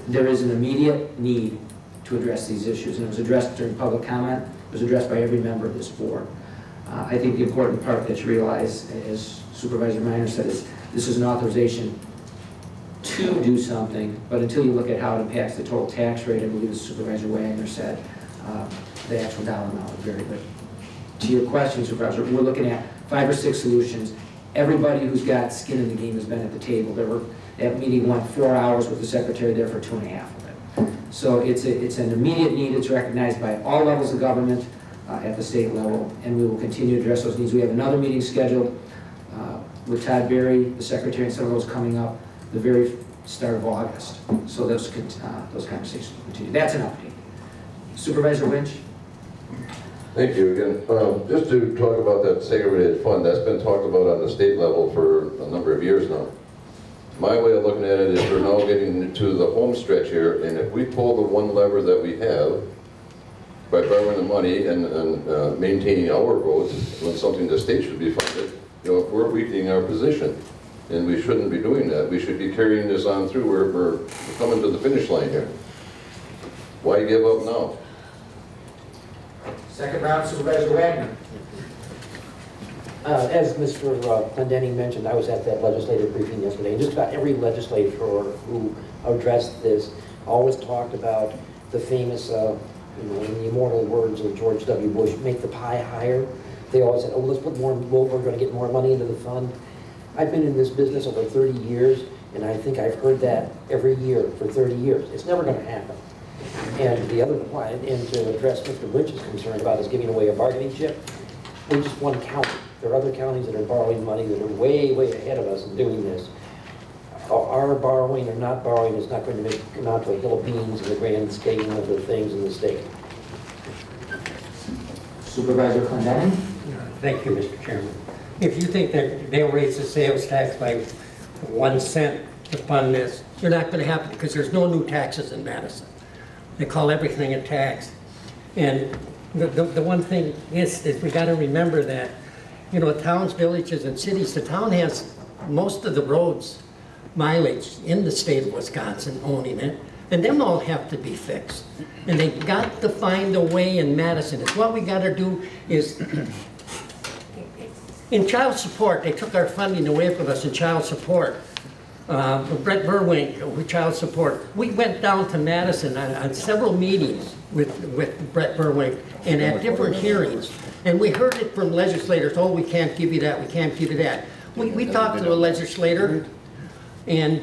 there is an immediate need to address these issues, and it was addressed during public comment, was addressed by every member of this board. Uh, I think the important part that you realize, as Supervisor Minor said, is this is an authorization to do something, but until you look at how it impacts the total tax rate, I believe as Supervisor Wagner said, uh, the actual dollar amount would vary. But to your question, Supervisor, we're looking at five or six solutions. Everybody who's got skin in the game has been at the table. There were, that meeting went four hours with the secretary there for two and a half. So it's, a, it's an immediate need, it's recognized by all levels of government uh, at the state level, and we will continue to address those needs. We have another meeting scheduled uh, with Todd Berry, the secretary, and some coming up the very start of August. So those, uh, those conversations will continue. That's an update. Supervisor Winch? Thank you again. Um, Just to talk about that segregated fund, that's been talked about on the state level for a number of years now. My way of looking at it is we're now getting to the home stretch here, and if we pull the one lever that we have by borrowing the money and, and uh, maintaining our roads, when something the state should be funded, you know, we're weakening our position. And we shouldn't be doing that. We should be carrying this on through. We're, we're coming to the finish line here. Why give up now? Second round, Supervisor Wagner. Uh, As Mr. uh, Clendenning mentioned, I was at that legislative briefing yesterday, and just about every legislator who addressed this always talked about the famous, uh, you know, in the immortal words of George W. Bush, make the pie higher. They always said, oh, let's put more, well, we're gonna get more money into the fund. I've been in this business over 30 years, and I think I've heard that every year for 30 years. It's never gonna happen. And the other point, and to address Mr. Winch's concern about us giving away a bargaining chip, we're just one county. There are other counties that are borrowing money that are way, way ahead of us in doing this. Our our borrowing or not borrowing is not going to make, amount to a hill of beans in the grand scheme of the things in the state. Supervisor Clendenning? Thank you, Mr. Chairman. If you think that they'll raise the sales tax by one cent to fund this, you're not gonna happen because there's no new taxes in Madison. They call everything a tax. And the, the, the one thing is, is we gotta remember that, you know, towns, villages, and cities, the town has most of the roads mileage in the state of Wisconsin owning it, and them all have to be fixed. And they got to find a way in Madison. It's what we gotta do is, in child support, they took our funding away from us in child support. Uh, Brett Burwink, with child support, we went down to Madison on, on several meetings with, with Brett Burwink and at different hearings. And we heard it from legislators, oh, we can't give you that, we can't give you that. We, we talked to a legislator and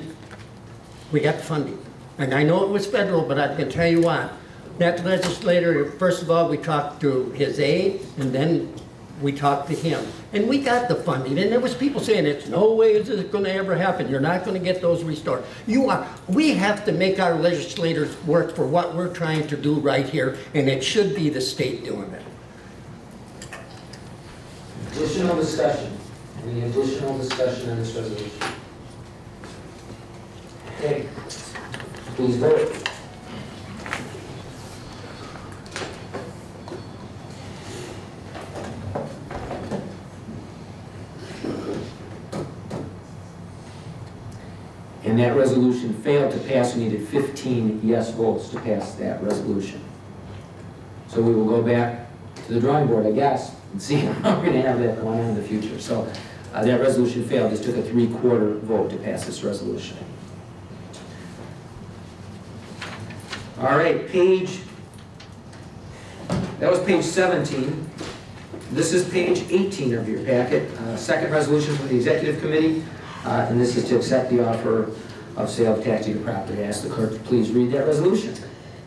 we got the funding. And I know it was federal, but I can tell you what, that legislator, first of all, we talked to his aide, and then we talked to him. And we got the funding, and there was people saying, it's no way is it gonna ever happen, you're not gonna get those restored. You are, we have to make our legislators work for what we're trying to do right here, and it should be the state doing it. Additional discussion. Any additional discussion on this resolution? Okay, please vote. And that resolution failed to pass. We needed 15 yes votes to pass that resolution. So we will go back to the drawing board, I guess, and see how we're going to have that going on in the future. So uh, that resolution failed. This took a three-quarter vote to pass this resolution. All right, page, that was page 17. This is page 18 of your packet. Uh, Second resolution from the Executive Committee, uh, and this is to accept the offer of sale of tax deeded property. I ask the clerk to please read that resolution.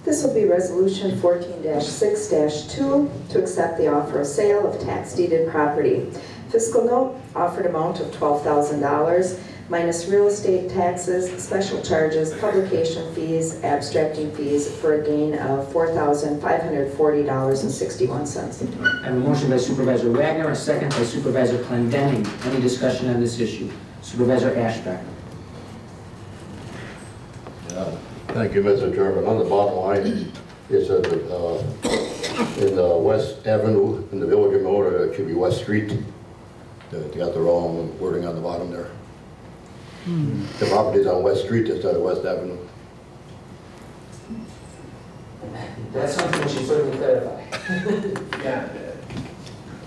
This will be Resolution 14-6-2 to accept the offer of sale of tax deeded property. Fiscal note, offered amount of $12,000 minus real estate taxes, special charges, publication fees, abstracting fees for a gain of $4,540.61. I have a motion by Supervisor Wagner, a second by Supervisor Clendenning. Any discussion on this issue? Supervisor Ashbeck. Thank you, Mr. Chairman. On the bottom line, it says that uh, in uh, West Avenue, in the Village of Miller, it should be West Street. They they got the wrong wording on the bottom there. The property's on West Street instead of West Avenue. That's something we should certainly clarify. Yeah,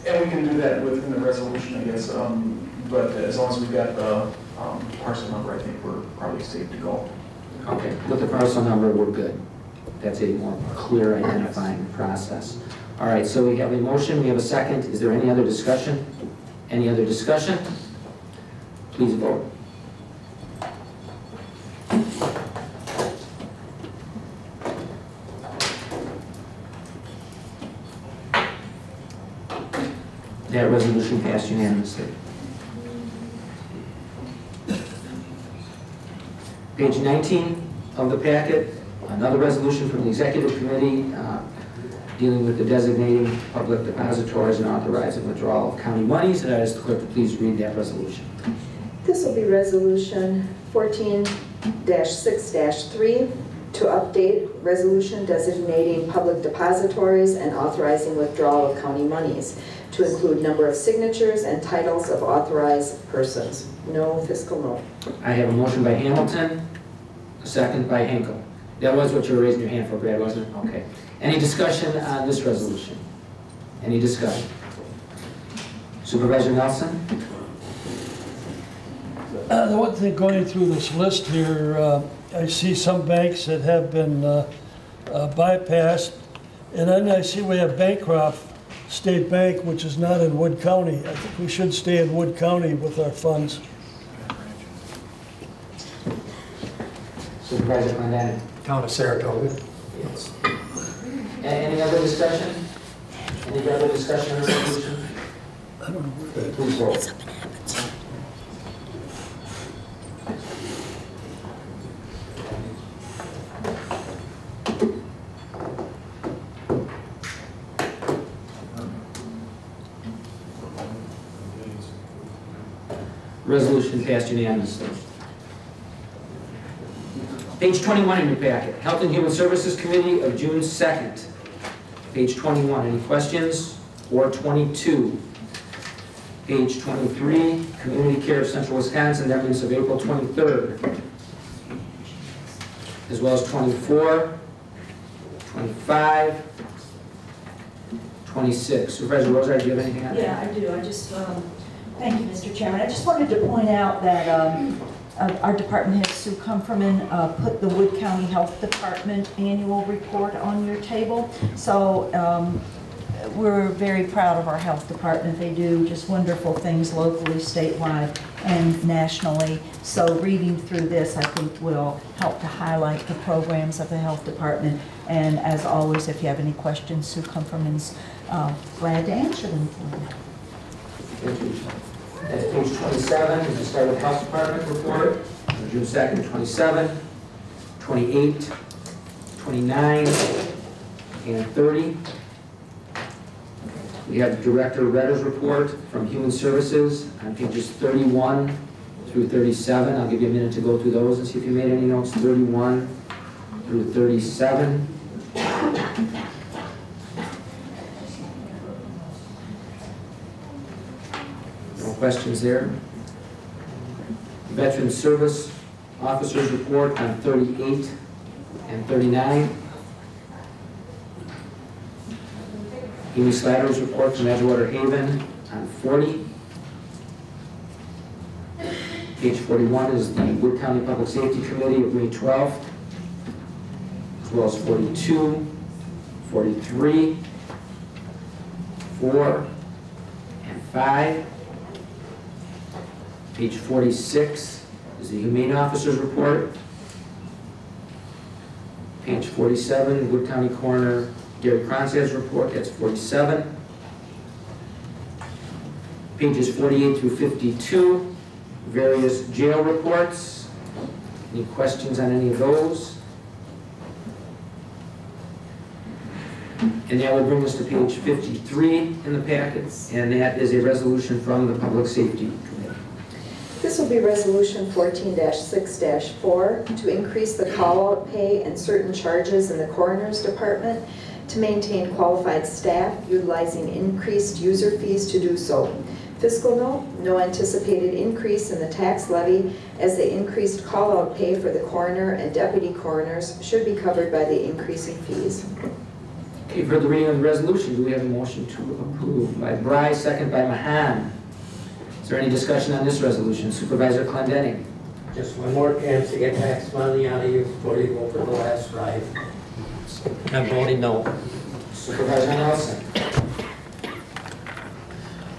and we can do that within the resolution, I guess, um, but as long as we've got the um, parcel number, I think we're probably safe to go. Okay, with the parcel number, we're good. That's a more clear identifying process. All right, so we have a motion, we have a second. Is there any other discussion? Any other discussion? Please vote. That resolution passed unanimously. Page 19 of the packet, another resolution from the Executive Committee uh, dealing with the designating public depositories and authorizing withdrawal of county monies. And I ask the clerk to please read that resolution. This will be Resolution 14-6-3 to update resolution designating public depositories and authorizing withdrawal of county monies to include number of signatures and titles of authorized persons. No fiscal note. I have a motion by Hamilton, a second by Henkel. That was what you were raising your hand for, Brad, wasn't it? Okay. Any discussion on this resolution? Any discussion? Supervisor Nelson? Uh, The one thing going through this list here, uh, I see some banks that have been uh, uh, bypassed, and then I see we have Bancroft State Bank, which is not in Wood County. I think we should stay in Wood County with our funds. Supervisor Clendenning? Town of Saratoga. Yes. Any other discussion? Any other discussion on the resolution? I don't know where that Passed unanimously. Page 21 in your packet, Health and Human Services Committee of June 2nd. Page 21, any questions? Or 22? Page 23, Community Care of Central Wisconsin, that means of April 23rd. As well as 24, 25, 26. Supervisor Rozar, do you have anything on that? Yeah, I do. I just, um, thank you, Mr. Chairman. I just wanted to point out that um, uh, our department head, Sue Kunferman, uh, put the Wood County Health Department annual report on your table. So um, we're very proud of our health department. They do just wonderful things locally, statewide, and nationally. So reading through this, I think, will help to highlight the programs of the health department. And as always, if you have any questions, Sue Kunferman's uh, glad to answer them for you. Thank you. That's page 27, is the start of Health Department report, on June 2nd, 27, 28, 29, and 30. We have Director Redder's report from Human Services on pages 31 through 37. I'll give you a minute to go through those and see if you made any notes, 31 through 37. No questions there. Veteran Service officers report on 38 and 39. Amy Slattery's report from Edgewater Haven on 40. Page 41 is the Wood County Public Safety Committee of May 12th, as well as 42, 43, 4, and 5. Page 46 is the Humane Officers Report. Page 47, Wood County Coroner Gary Cronstadt's report, that's 47. Pages 48 through 52, various jail reports. Any questions on any of those? And that will bring us to page 53 in the packets, and that is a resolution from the Public Safety. This will be Resolution 14-6-4 to increase the call-out pay and certain charges in the Coroner's Department to maintain qualified staff utilizing increased user fees to do so. Fiscal note, no anticipated increase in the tax levy as the increased call-out pay for the coroner and deputy coroners should be covered by the increasing fees. Okay, you've the reading of the resolution. Do we have a motion to approve? By Bryce, second by Mahan. Is there any discussion on this resolution? Supervisor Clendenning. Just one more chance to get tax money out of you before you go for the last ride. I'm voting no. Supervisor Nelson.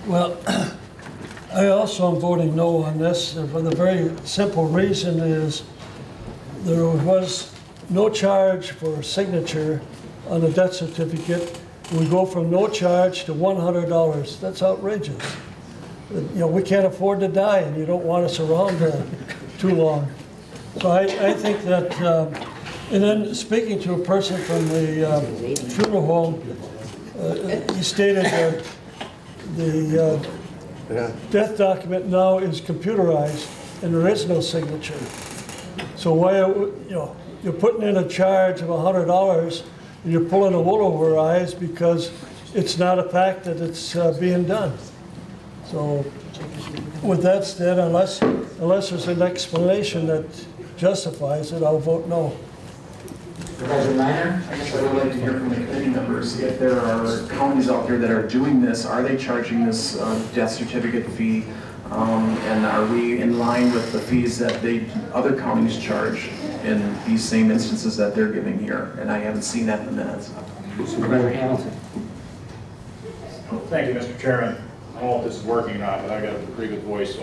Well, I also am voting no on this, and for the very simple reason is there was no charge for signature on the death certificate. We go from no charge to $100. That's outrageous. You know, we can't afford to die, and you don't want us around uh, too long. So I, I think that, um, and then speaking to a person from the um, funeral home, uh, he stated that the uh, death document now is computerized and there is no signature. So why, are you know, you're putting in a charge of hundred dollars and you're pulling the wool over our eyes because it's not a fact that it's uh, being done. So with that said, unless, unless there's an explanation that justifies it, I'll vote no. Supervisor Minor? I guess I would like to hear from the committee members, if there are counties out there that are doing this, are they charging this uh, death certificate fee? Um, And are we in line with the fees that they, other counties charge in these same instances that they're giving here? And I haven't seen that in the minutes. Supervisor Hamilton. Thank you, Mr. Chairman. I don't know if this is working or not, but I got a pretty good voice, so.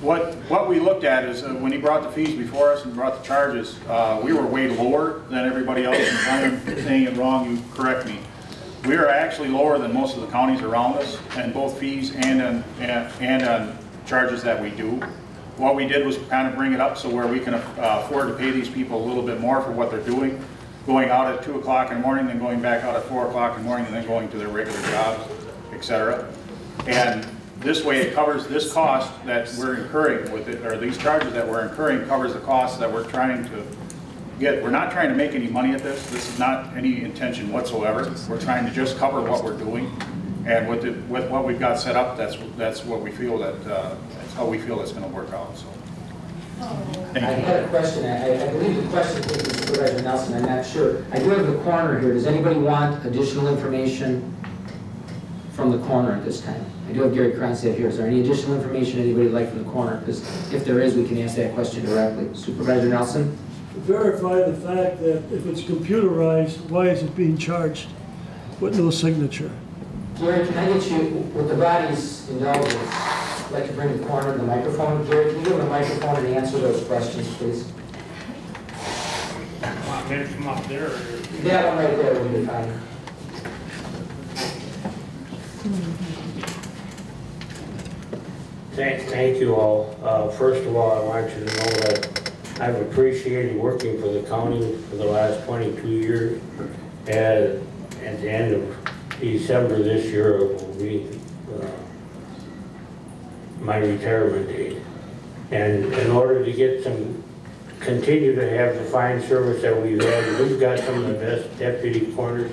What, what we looked at is, uh, when he brought the fees before us and brought the charges, uh, we were way lower than everybody else, and if I'm saying it wrong, you correct me. We are actually lower than most of the counties around us, and both fees and on, and and on charges that we do. What we did was kind of bring it up so where we can uh, afford to pay these people a little bit more for what they're doing, going out at two o'clock in the morning, then going back out at four o'clock in the morning, and then going to their regular jobs, et cetera. And this way, it covers this cost that we're incurring with it, or these charges that we're incurring covers the costs that we're trying to get. We're not trying to make any money at this. This is not any intention whatsoever. We're trying to just cover what we're doing. And with, with what we've got set up, that's, that's what we feel that, uh, that's how we feel it's gonna work out, so. I had a question, I, I believe the question from Supervisor Nelson, I'm not sure. I do have the coroner here, does anybody want additional information from the corner at this time? I do have Gary Cronstadt here, is there any additional information anybody would like from the corner? Because if there is, we can ask that question directly. Supervisor Nelson? Verify the fact that if it's computerized, why is it being charged with no signature? Gary, can I get you, with the body's indulgence, I'd like to bring the corner to the microphone. Gary, can you go to the microphone and answer those questions, please? Want me to come up there? That one right there will be fine. Thank, thank you all. Uh, First of all, I want you to know that I've appreciated working for the county for the last 22 years. And at the end of December this year will be uh, my retirement date. And in order to get some, continue to have the fine service that we've had, we've got some of the best deputy coroners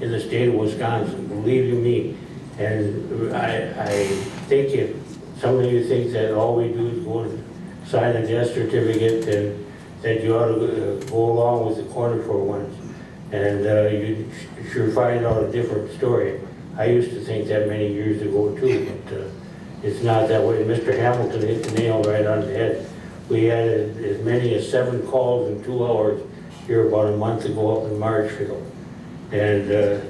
in the state of Wisconsin, believe you me. And I, I think if some of you think that all we do is go sign a death certificate and that you ought to uh, go along with the corner for once. And uh, you sure find out a different story. I used to think that many years ago too, but uh, it's not that way. Mr. Hamilton hit the nail right on the head. We had as many as seven calls in two hours here about a month ago up in Marshfield. And uh,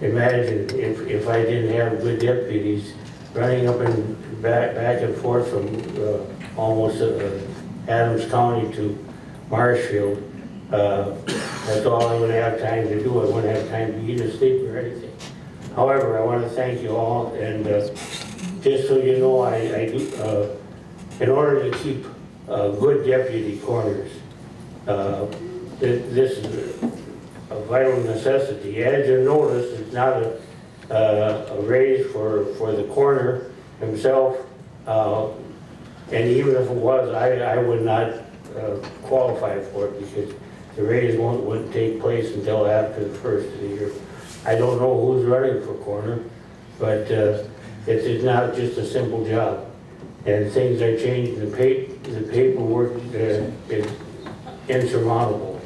imagine if, if I didn't have good deputies running up and back, back and forth from uh, almost uh, Adams County to Marshfield, uh, that's all I would have time to do. I wouldn't have time to eat or sleep or anything. However, I want to thank you all, and uh, just so you know, I, I do, uh, in order to keep uh, good deputy corners, th- this is a vital necessity. As you notice, it's not a, uh, a raise for, for the coroner himself, uh, and even if it was, I, I would not uh, qualify for it because the raise won't, wouldn't take place until after the first of the year. I don't know who's running for coroner, but uh, it's, it's not just a simple job. And things are changing, the pa, the paperwork uh, is insurmountable.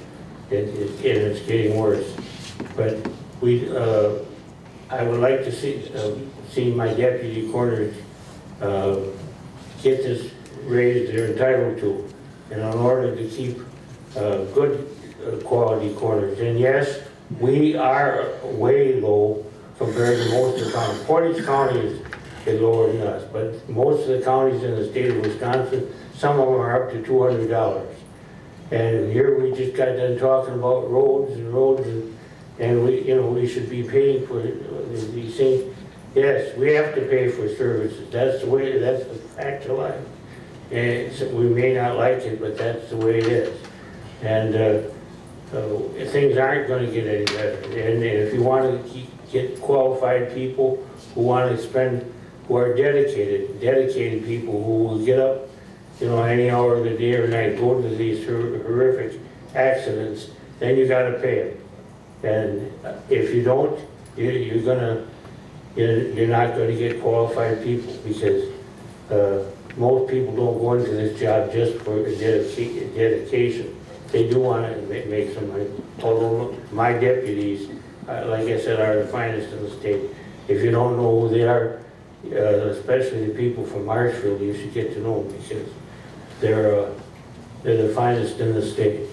It, it, and it's getting worse. But we, uh, I would like to see, uh, see my deputy coroners uh, get this raise they're entitled to. And in order to keep uh, good uh, quality coroners. And yes, we are way low compared to most of the counties. Portage County is, lower than us, but most of the counties in the state of Wisconsin, some of them are up to two hundred dollars. And here we just got done talking about roads and roads and, and we, you know, we should be paying for these things. Yes, we have to pay for services. That's the way, that's the fact of life. And so we may not like it, but that's the way it is. And, uh, so things aren't gonna get any better. And if you wanna get qualified people who wanna spend, who are dedicated, dedicated people who will get up, you know, any hour of the day or night, go to these horrific accidents, then you gotta pay them. And if you don't, you, you're gonna, you're, you're not gonna get qualified people because, uh, most people don't go into this job just for dedica- dedication. They do want to ma- make some money. Although my deputies, uh, like I said, are the finest in the state. If you don't know who they are, uh, especially the people from Marshfield, you should get to know them because they're, uh, they're the finest in the state.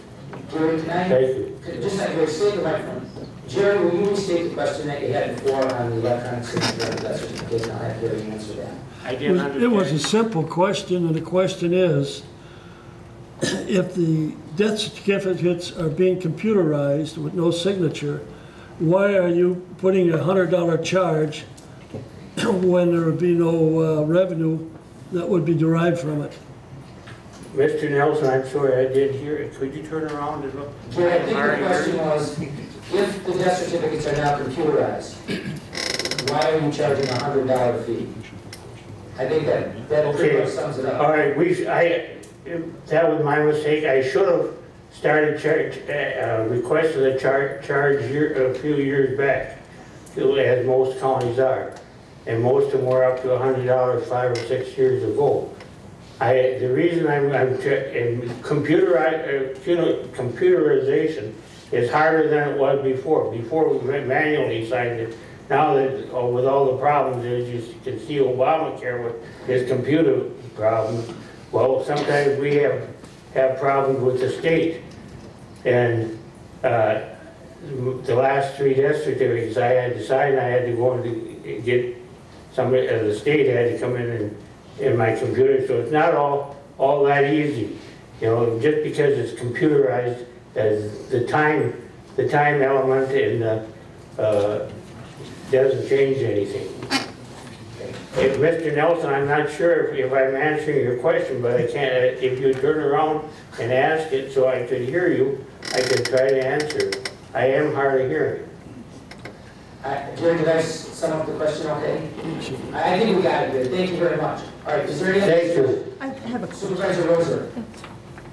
Jerry, can I, Thank you. could- just like, wait, stay the microphone. Jerry, will you restate the question that you had before on the electronic signature of the death certificate, and I'll have Jerry answer that. I It was- It was a simple question, and the question is, if the death certificates are being computerized with no signature, why are you putting a hundred dollar charge when there would be no uh, revenue that would be derived from it? Mr. Nelson, I'm sorry, I didn't hear it. Could you turn around and look? Jerry, I think the question was, if the death certificates are now computerized, why are you charging a hundred dollar fee? I think that, that pretty Okay, much sums it up. right, we, I, that was my mistake, I should have started charge, uh, requested a char, charge year, a few years back, as most counties are. And most of them were up to a hundred dollars five or six years ago. I, the reason I'm, I'm, ch- and computerize, uh, you know, computerization is harder than it was before. Before we manually signed it. Now that, oh, with all the problems, as you can see Obamacare with his computer problems, well, sometimes we have, have problems with the state. And, uh, the last three death certificates I had to sign, I had to go and get, somebody, uh, the state had to come in and, in my computer, so it's not all, all that easy. You know, just because it's computerized, as the time, the time element and the, uh, doesn't change anything. If Mr. Nelson, I'm not sure if, if I'm answering your question, but I can't, if you turn around and ask it so I could hear you, I could try to answer. I am hard of hearing. Uh, did I sum up the question okay? I I think we got it good, thank you very much. All right, is there any? Thank you. I have a Supervisor Rozar.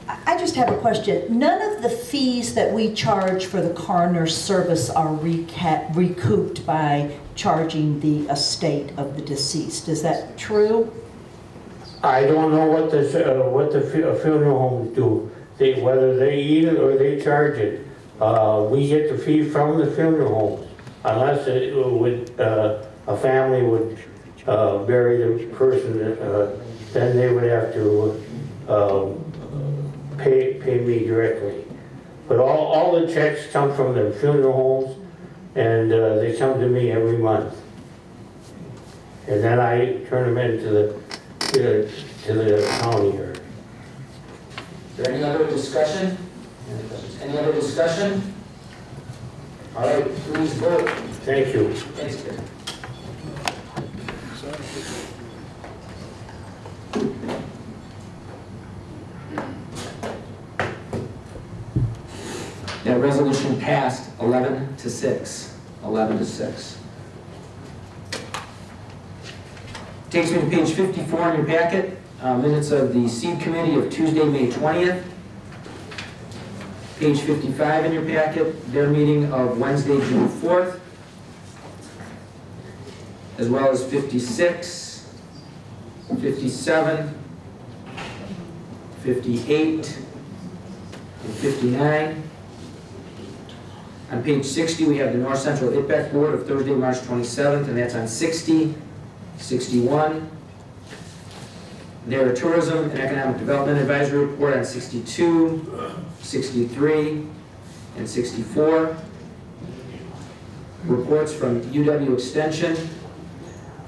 I I just have a question. None of the fees that we charge for the coroner's service are recouped by charging the estate of the deceased. Is that true? I don't know what the, uh, what the funeral homes do, they, whether they eat it or they charge it. Uh, we get the fee from the funeral homes, unless it would, uh, a family would, uh, bury the person, uh, then they would have to, um, pay, pay me directly. But all, all the checks come from the funeral homes, and, uh, they come to me every month. And then I turn them into the, to the, to the county here. Is there any other discussion? Any other discussion? All right, please vote. Thank you. Thanks, Gary. That resolution passed 11 to 6. 11 to 6. Takes me to page 54 in your packet, uh, minutes of the seed committee of Tuesday, May 20th. Page 55 in your packet, their meeting of Wednesday, June 4th. As well as 56, 57, 58, and 59. On page 60, we have the North Central ITBEC Board of Thursday, March 27th, and that's on 60, 61. Their Tourism and Economic Development Advisory Report on 62, 63, and 64. Reports from UW Extension,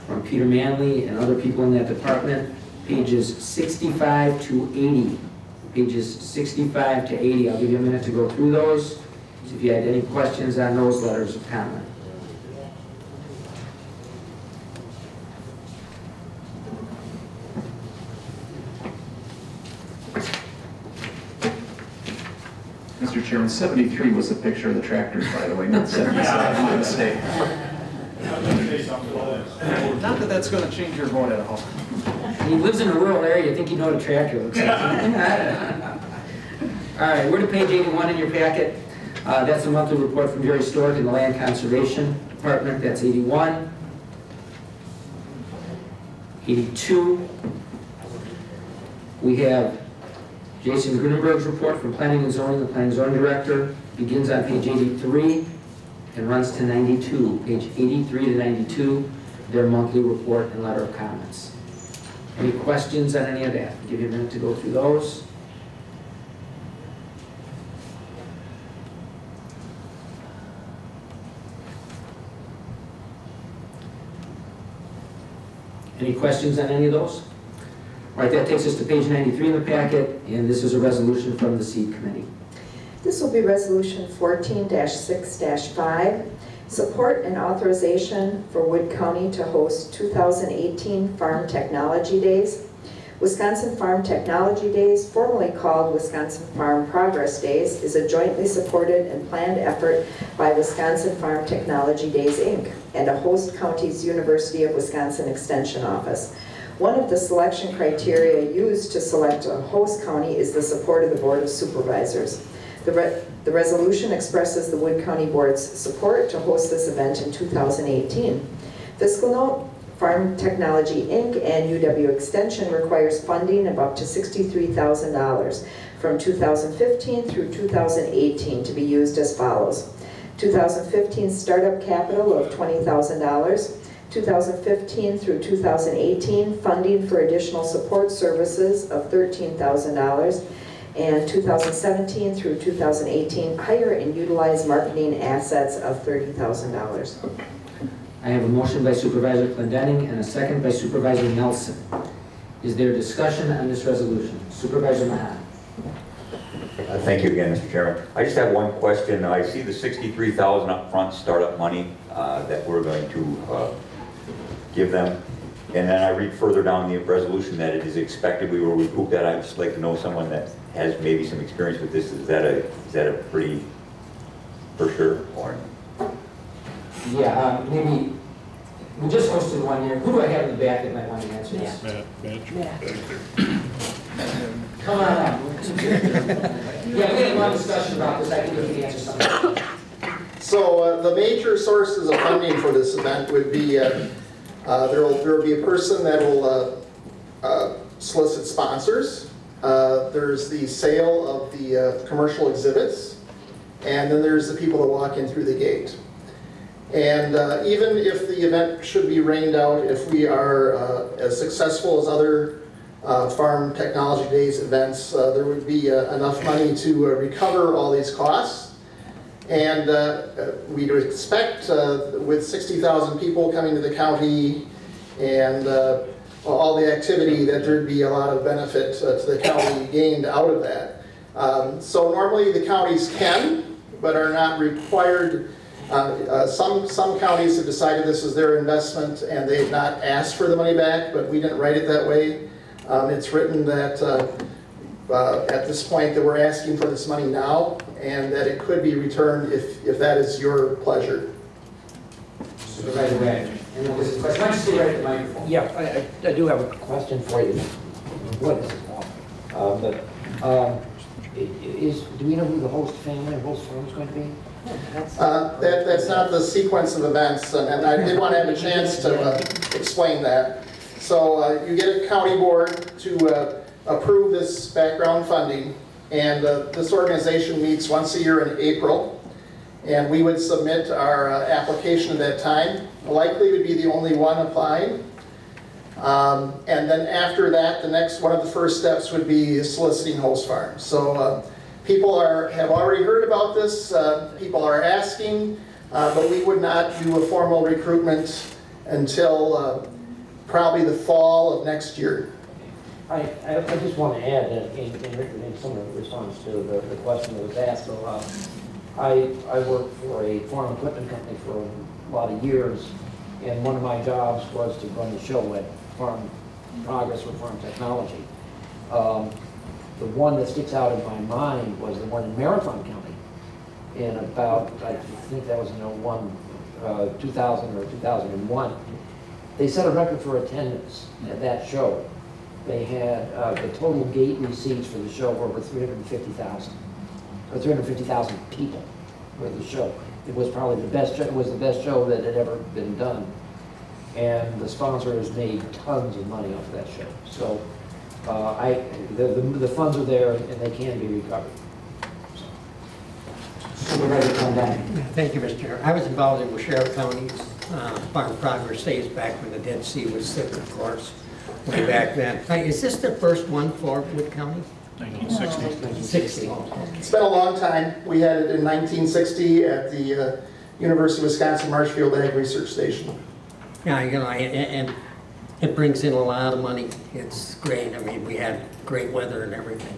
from Peter Manley and other people in that department, pages 65 to 80. Pages 65 to 80. I'll give you a minute to go through those. See If you had any questions on those letters of comment. Mr. Chairman, 73 was a picture of the tractors, by the way, not 77, my mistake. Not that that's going to change your vote at all. He lives in a rural area, you think you know what a tractor looks like. All right, we're to page 81 in your packet. Uh, That's a monthly report from Jerry Stork in the Land Conservation Department, that's 81. 82. We have Jason Grueneberg's report from Planning and Zoning, the Planning and Zoning Director, begins on page 83 and runs to 92. Page 83 to 92, their monthly report and letter of comments. Any questions on any of that? Give you a minute to go through those. Any questions on any of those? All right, that takes us to page 93 in the packet, and this is a resolution from the seed committee. This will be Resolution 14-6-5, support and authorization for Wood County to host 2018 Farm Technology Days. Wisconsin Farm Technology Days, formerly called Wisconsin Farm Progress Days, is a jointly supported and planned effort by Wisconsin Farm Technology Days, Inc. and a host county's University of Wisconsin Extension Office. One of the selection criteria used to select a host county is the support of the Board of Supervisors. The, re the resolution expresses the Wood County Board's support to host this event in 2018. Fiscal note, Farm Technology Inc. and UW Extension requires funding of up to $63,000 from 2015 through 2018 to be used as follows. 2015 startup capital of $20,000, 2015 through 2018 funding for additional support services of $13,000, and 2017 through 2018 hire and utilize marketing assets of $30,000. I have a motion by Supervisor Clendenning and a second by Supervisor Nelson. Is there discussion on this resolution? Supervisor Mahan. Uh, Thank you again, Mr. Chairman. I just have one question. I see the 63,000 upfront startup money uh, that we're going to uh, give them. And then I read further down the resolution that it is expected we will recoup that. I'd just like to know someone that has maybe some experience with this. Is that a, is that a pretty, for sure, or? Yeah, um, maybe, we just hosted one here. Who do I have in the back that might want to answer this? Come on up. Yeah, we had a long discussion about this. I think we can answer something. So uh, the major sources of funding for this event would be, uh, uh, there'll, there'll be a person that will uh, uh, solicit sponsors. Uh, There's the sale of the uh, commercial exhibits. And then there's the people that walk in through the gate. And uh, even if the event should be rained out, if we are uh, as successful as other uh, Farm Technology Days events, uh, there would be uh, enough money to uh, recover all these costs. And we'd expect with 60,000 people coming to the county and all the activity that there'd be a lot of benefit to the county gained out of that. Um, So normally the counties can, but are not required. Uh, uh, Some, some counties have decided this is their investment and they've not asked for the money back, but we didn't write it that way. Um, It's written that uh, uh, at this point that we're asking for this money now and that it could be returned if, if that is your pleasure. Supervisor Wagner. And then there's a question. Why don't you right at the microphone? Yeah, I, I- I do have a question for you. What is it? Uh, But, um, is, do we know who the host family or host firm is going to be? Uh, That, that's not the sequence of events, and and I did want to have a chance to uh, explain that. So uh, you get a county board to uh, approve this background funding, and uh, this organization meets once a year in April, and we would submit our uh, application at that time. Likely would be the only one applying. Um, And then after that, the next, one of the first steps would be soliciting host farms. So people are, have already heard about this, uh, people are asking, uh, but we would not do a formal recruitment until uh, probably the fall of next year. I, I just want to add that in, in in some of the response to the, the question that was asked, so, uh, I, I worked for a farm equipment company for a lot of years, and one of my jobs was to run the show at Farm Progress or Farm Technology. Um, The one that sticks out in my mind was the one in Marathon County in about, I think that was in '01, uh, 2000 or 2001. They set a record for attendance at that show. They had, uh, the total gate receipts for the show were over 350,000, or 350,000 people for the show. It was probably the best, show- it was the best show that had ever been done. And the sponsors made tons of money off of that show. So uh, I, the, the the funds are there and they can be recovered. Supervisor Clendane. Thank you, Mr. Chair. I was involved in Sheriff County's uh, Farm Progress Days back when the Dead Sea was thick, of course, way back then. Is this the first one for Wood County? 1960. 60. It's been a long time. We had it in 1960 at the uh, University of Wisconsin Marshfield Ag Research Station. Yeah, you know, and, and it brings in a lot of money. It's great. I mean, we had great weather and everything.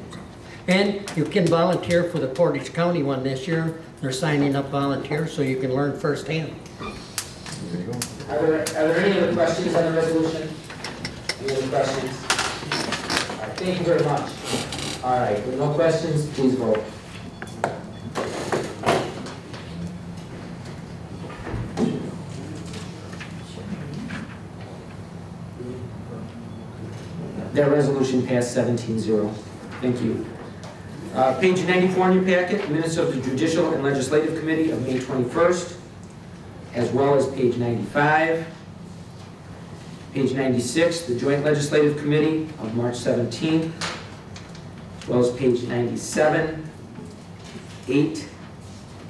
And you can volunteer for the Portage County one this year. They're signing up volunteers so you can learn firsthand. There Are there, are there any other questions on the resolution? Any other questions? Thank you very much. All right, with no questions, please vote. That resolution passed 17-0. Thank you. Uh, Page 94 in your packet, minutes of the Judicial and Legislative Committee of May 21st, as well as page 95. Page 96, the Joint Legislative Committee of March 17th, as well as page 97, 8,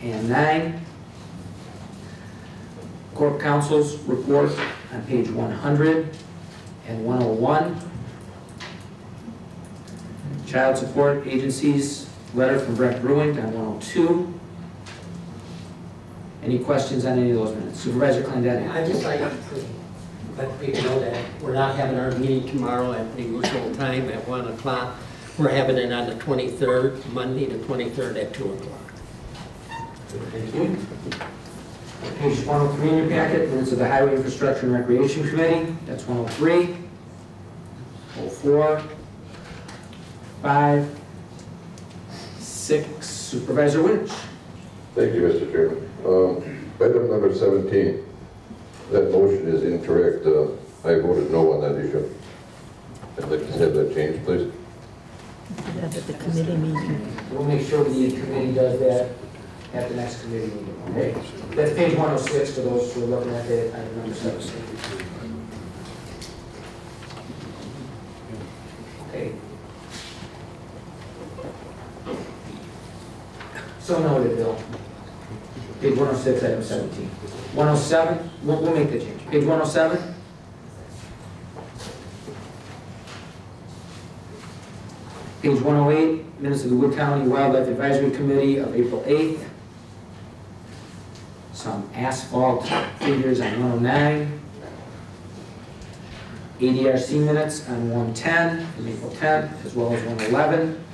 and 9. Corp Counsel's report on page 100 and 101. Child Support Agency's letter from Brett Brewing on 102. Any questions on any of those minutes? Supervisor Clendane? I just like to let people know that we're not having our meeting tomorrow at the usual time at 1 o'clock. We're having it on the 23rd, Monday the 23rd at 2 o'clock. Thank you. Page 103 in your packet, minutes of the Highway Infrastructure and Recreation Committee, that's 103. 04. 5. 6. Supervisor Winch. Thank you, Mr. Chairman. Um, Item number 17, that motion is incorrect. Uh, I voted no on that issue. I'd like to have that changed, please. That at the committee meeting. We'll make sure the committee does that at the next committee meeting, okay? That's page 106 for those who are looking at it, item number 17. 106, item 17. 107, we'll, we'll make the change. Page 107. Page 108, minutes of the Wood County Wildlife Advisory Committee of April 8th. Some asphalt figures on 109. ADRC minutes on 110 from April 10th, as well as 111.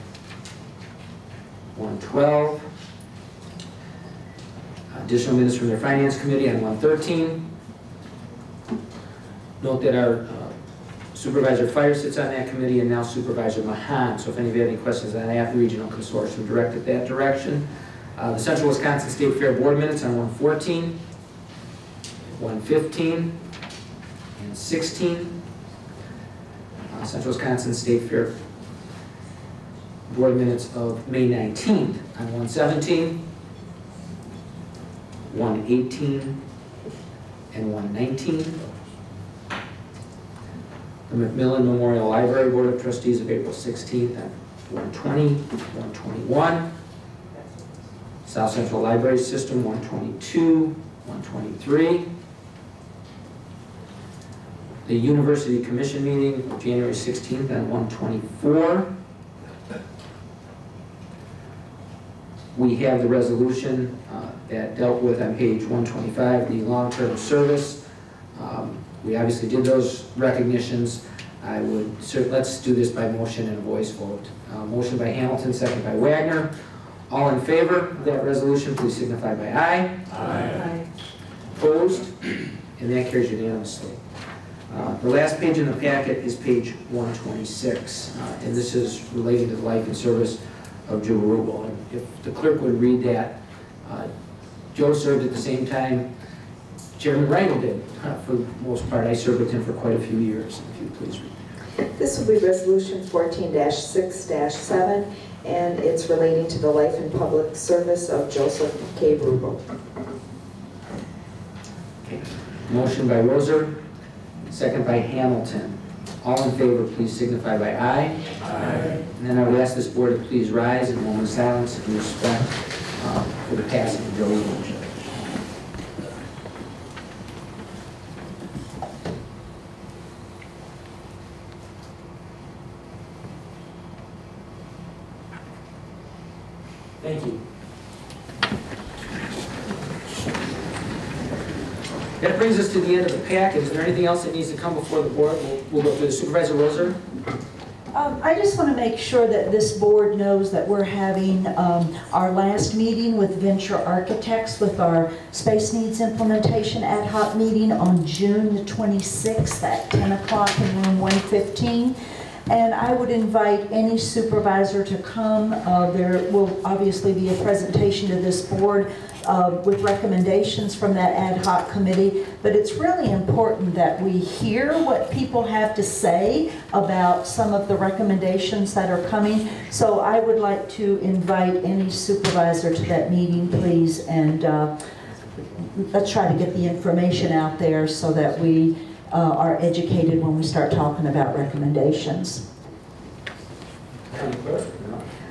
112. Additional minutes from their Finance Committee on 113. Note that our uh, Supervisor Fire sits on that committee and now Supervisor Mahan. So if any of you have any questions on that, Regional Consortium directed that direction. Uh, The Central Wisconsin State Fair Board minutes on 114, 115, and 16. Uh, Central Wisconsin State Fair Board minutes of May 19th on 117, 118, and 119. The McMillan Memorial Library Board of Trustees of April 16th at 120, 121. South Central Library System, 122, 123. The University Commission meeting, January 16th at 124. We have the resolution uh, that dealt with on page 125, the long-term service. Um, We obviously did those recognitions. I would, so let's do this by motion and a voice vote. Uh, Motion by Hamilton, second by Wagner. All in favor of that resolution, please signify by aye. Aye. aye. Opposed? And that carries unanimously. Uh, The last page in the packet is page 126, uh, and this is relating to the life and service of Joe Rubel. And If the clerk would read that, uh, Joe served at the same time Chairman Rangel did, uh, for the most part. I served with him for quite a few years, if you please read. This will be Resolution 14-6-7, and it's relating to the life and public service of Joseph K. Rubel. Motion by Rozar, second by Hamilton. All in favor, please signify by aye. Aye. And then I would ask this board to please rise in a moment of silence in respect uh, for the passing of Joe's motion. Thank you. That brings us to the end of the packet. Is there anything else that needs to come before the board? We'll- We'll go to Supervisor Rozar. Um, I just want to make sure that this board knows that we're having um, our last meeting with Venture Architects with our Space Needs Implementation Ad Hoc meeting on June the 26th at 10 o'clock in room 115. And I would invite any supervisor to come. Uh, There will obviously be a presentation to this board uh, with recommendations from that ad hoc committee. But it's really important that we hear what people have to say about some of the recommendations that are coming. So I would like to invite any supervisor to that meeting, please, and uh, let's try to get the information out there so that we uh, are educated when we start talking about recommendations.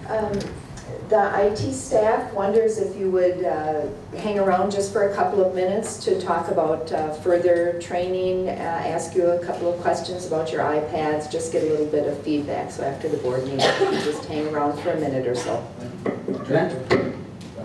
Um, The IT staff wonders if you would uh, hang around just for a couple of minutes to talk about uh, further training, uh, ask you a couple of questions about your iPads, just get a little bit of feedback. So after the board meeting, you can just hang around for a minute or so.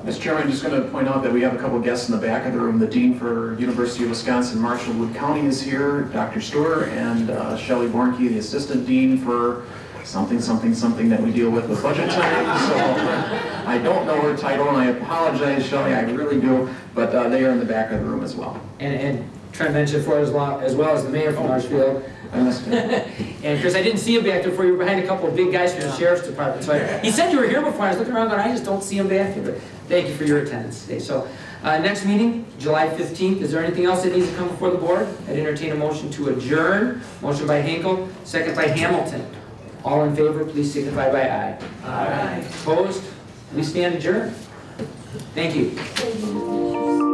Mr. Chairman, I'm just going to point out that we have a couple of guests in the back of the room. The Dean for University of Wisconsin Marshall Wood County is here, Dr. Stewart, and uh, Shelley Bornke, the Assistant Dean for something, something, something that we deal with with budget time. So I don't know her title, and I apologize, Shelley, I really do, but uh, they are in the back of the room as well. And, and Trent mentioned for as well, as well as the mayor from Marshfield. And Chris, I didn't see you back there before, you were behind a couple of big guys from the sheriff's department. So I, he said you were here before, I was looking around going, I just don't see him back here. Thank you for your attendance today. So, uh, next meeting, July 15th. Is there anything else that needs to come before the board? I'd entertain a motion to adjourn. Motion by Hinkle, second by Hamilton. All in favor, please signify by aye. Aye. Opposed? We stand adjourned. Thank you.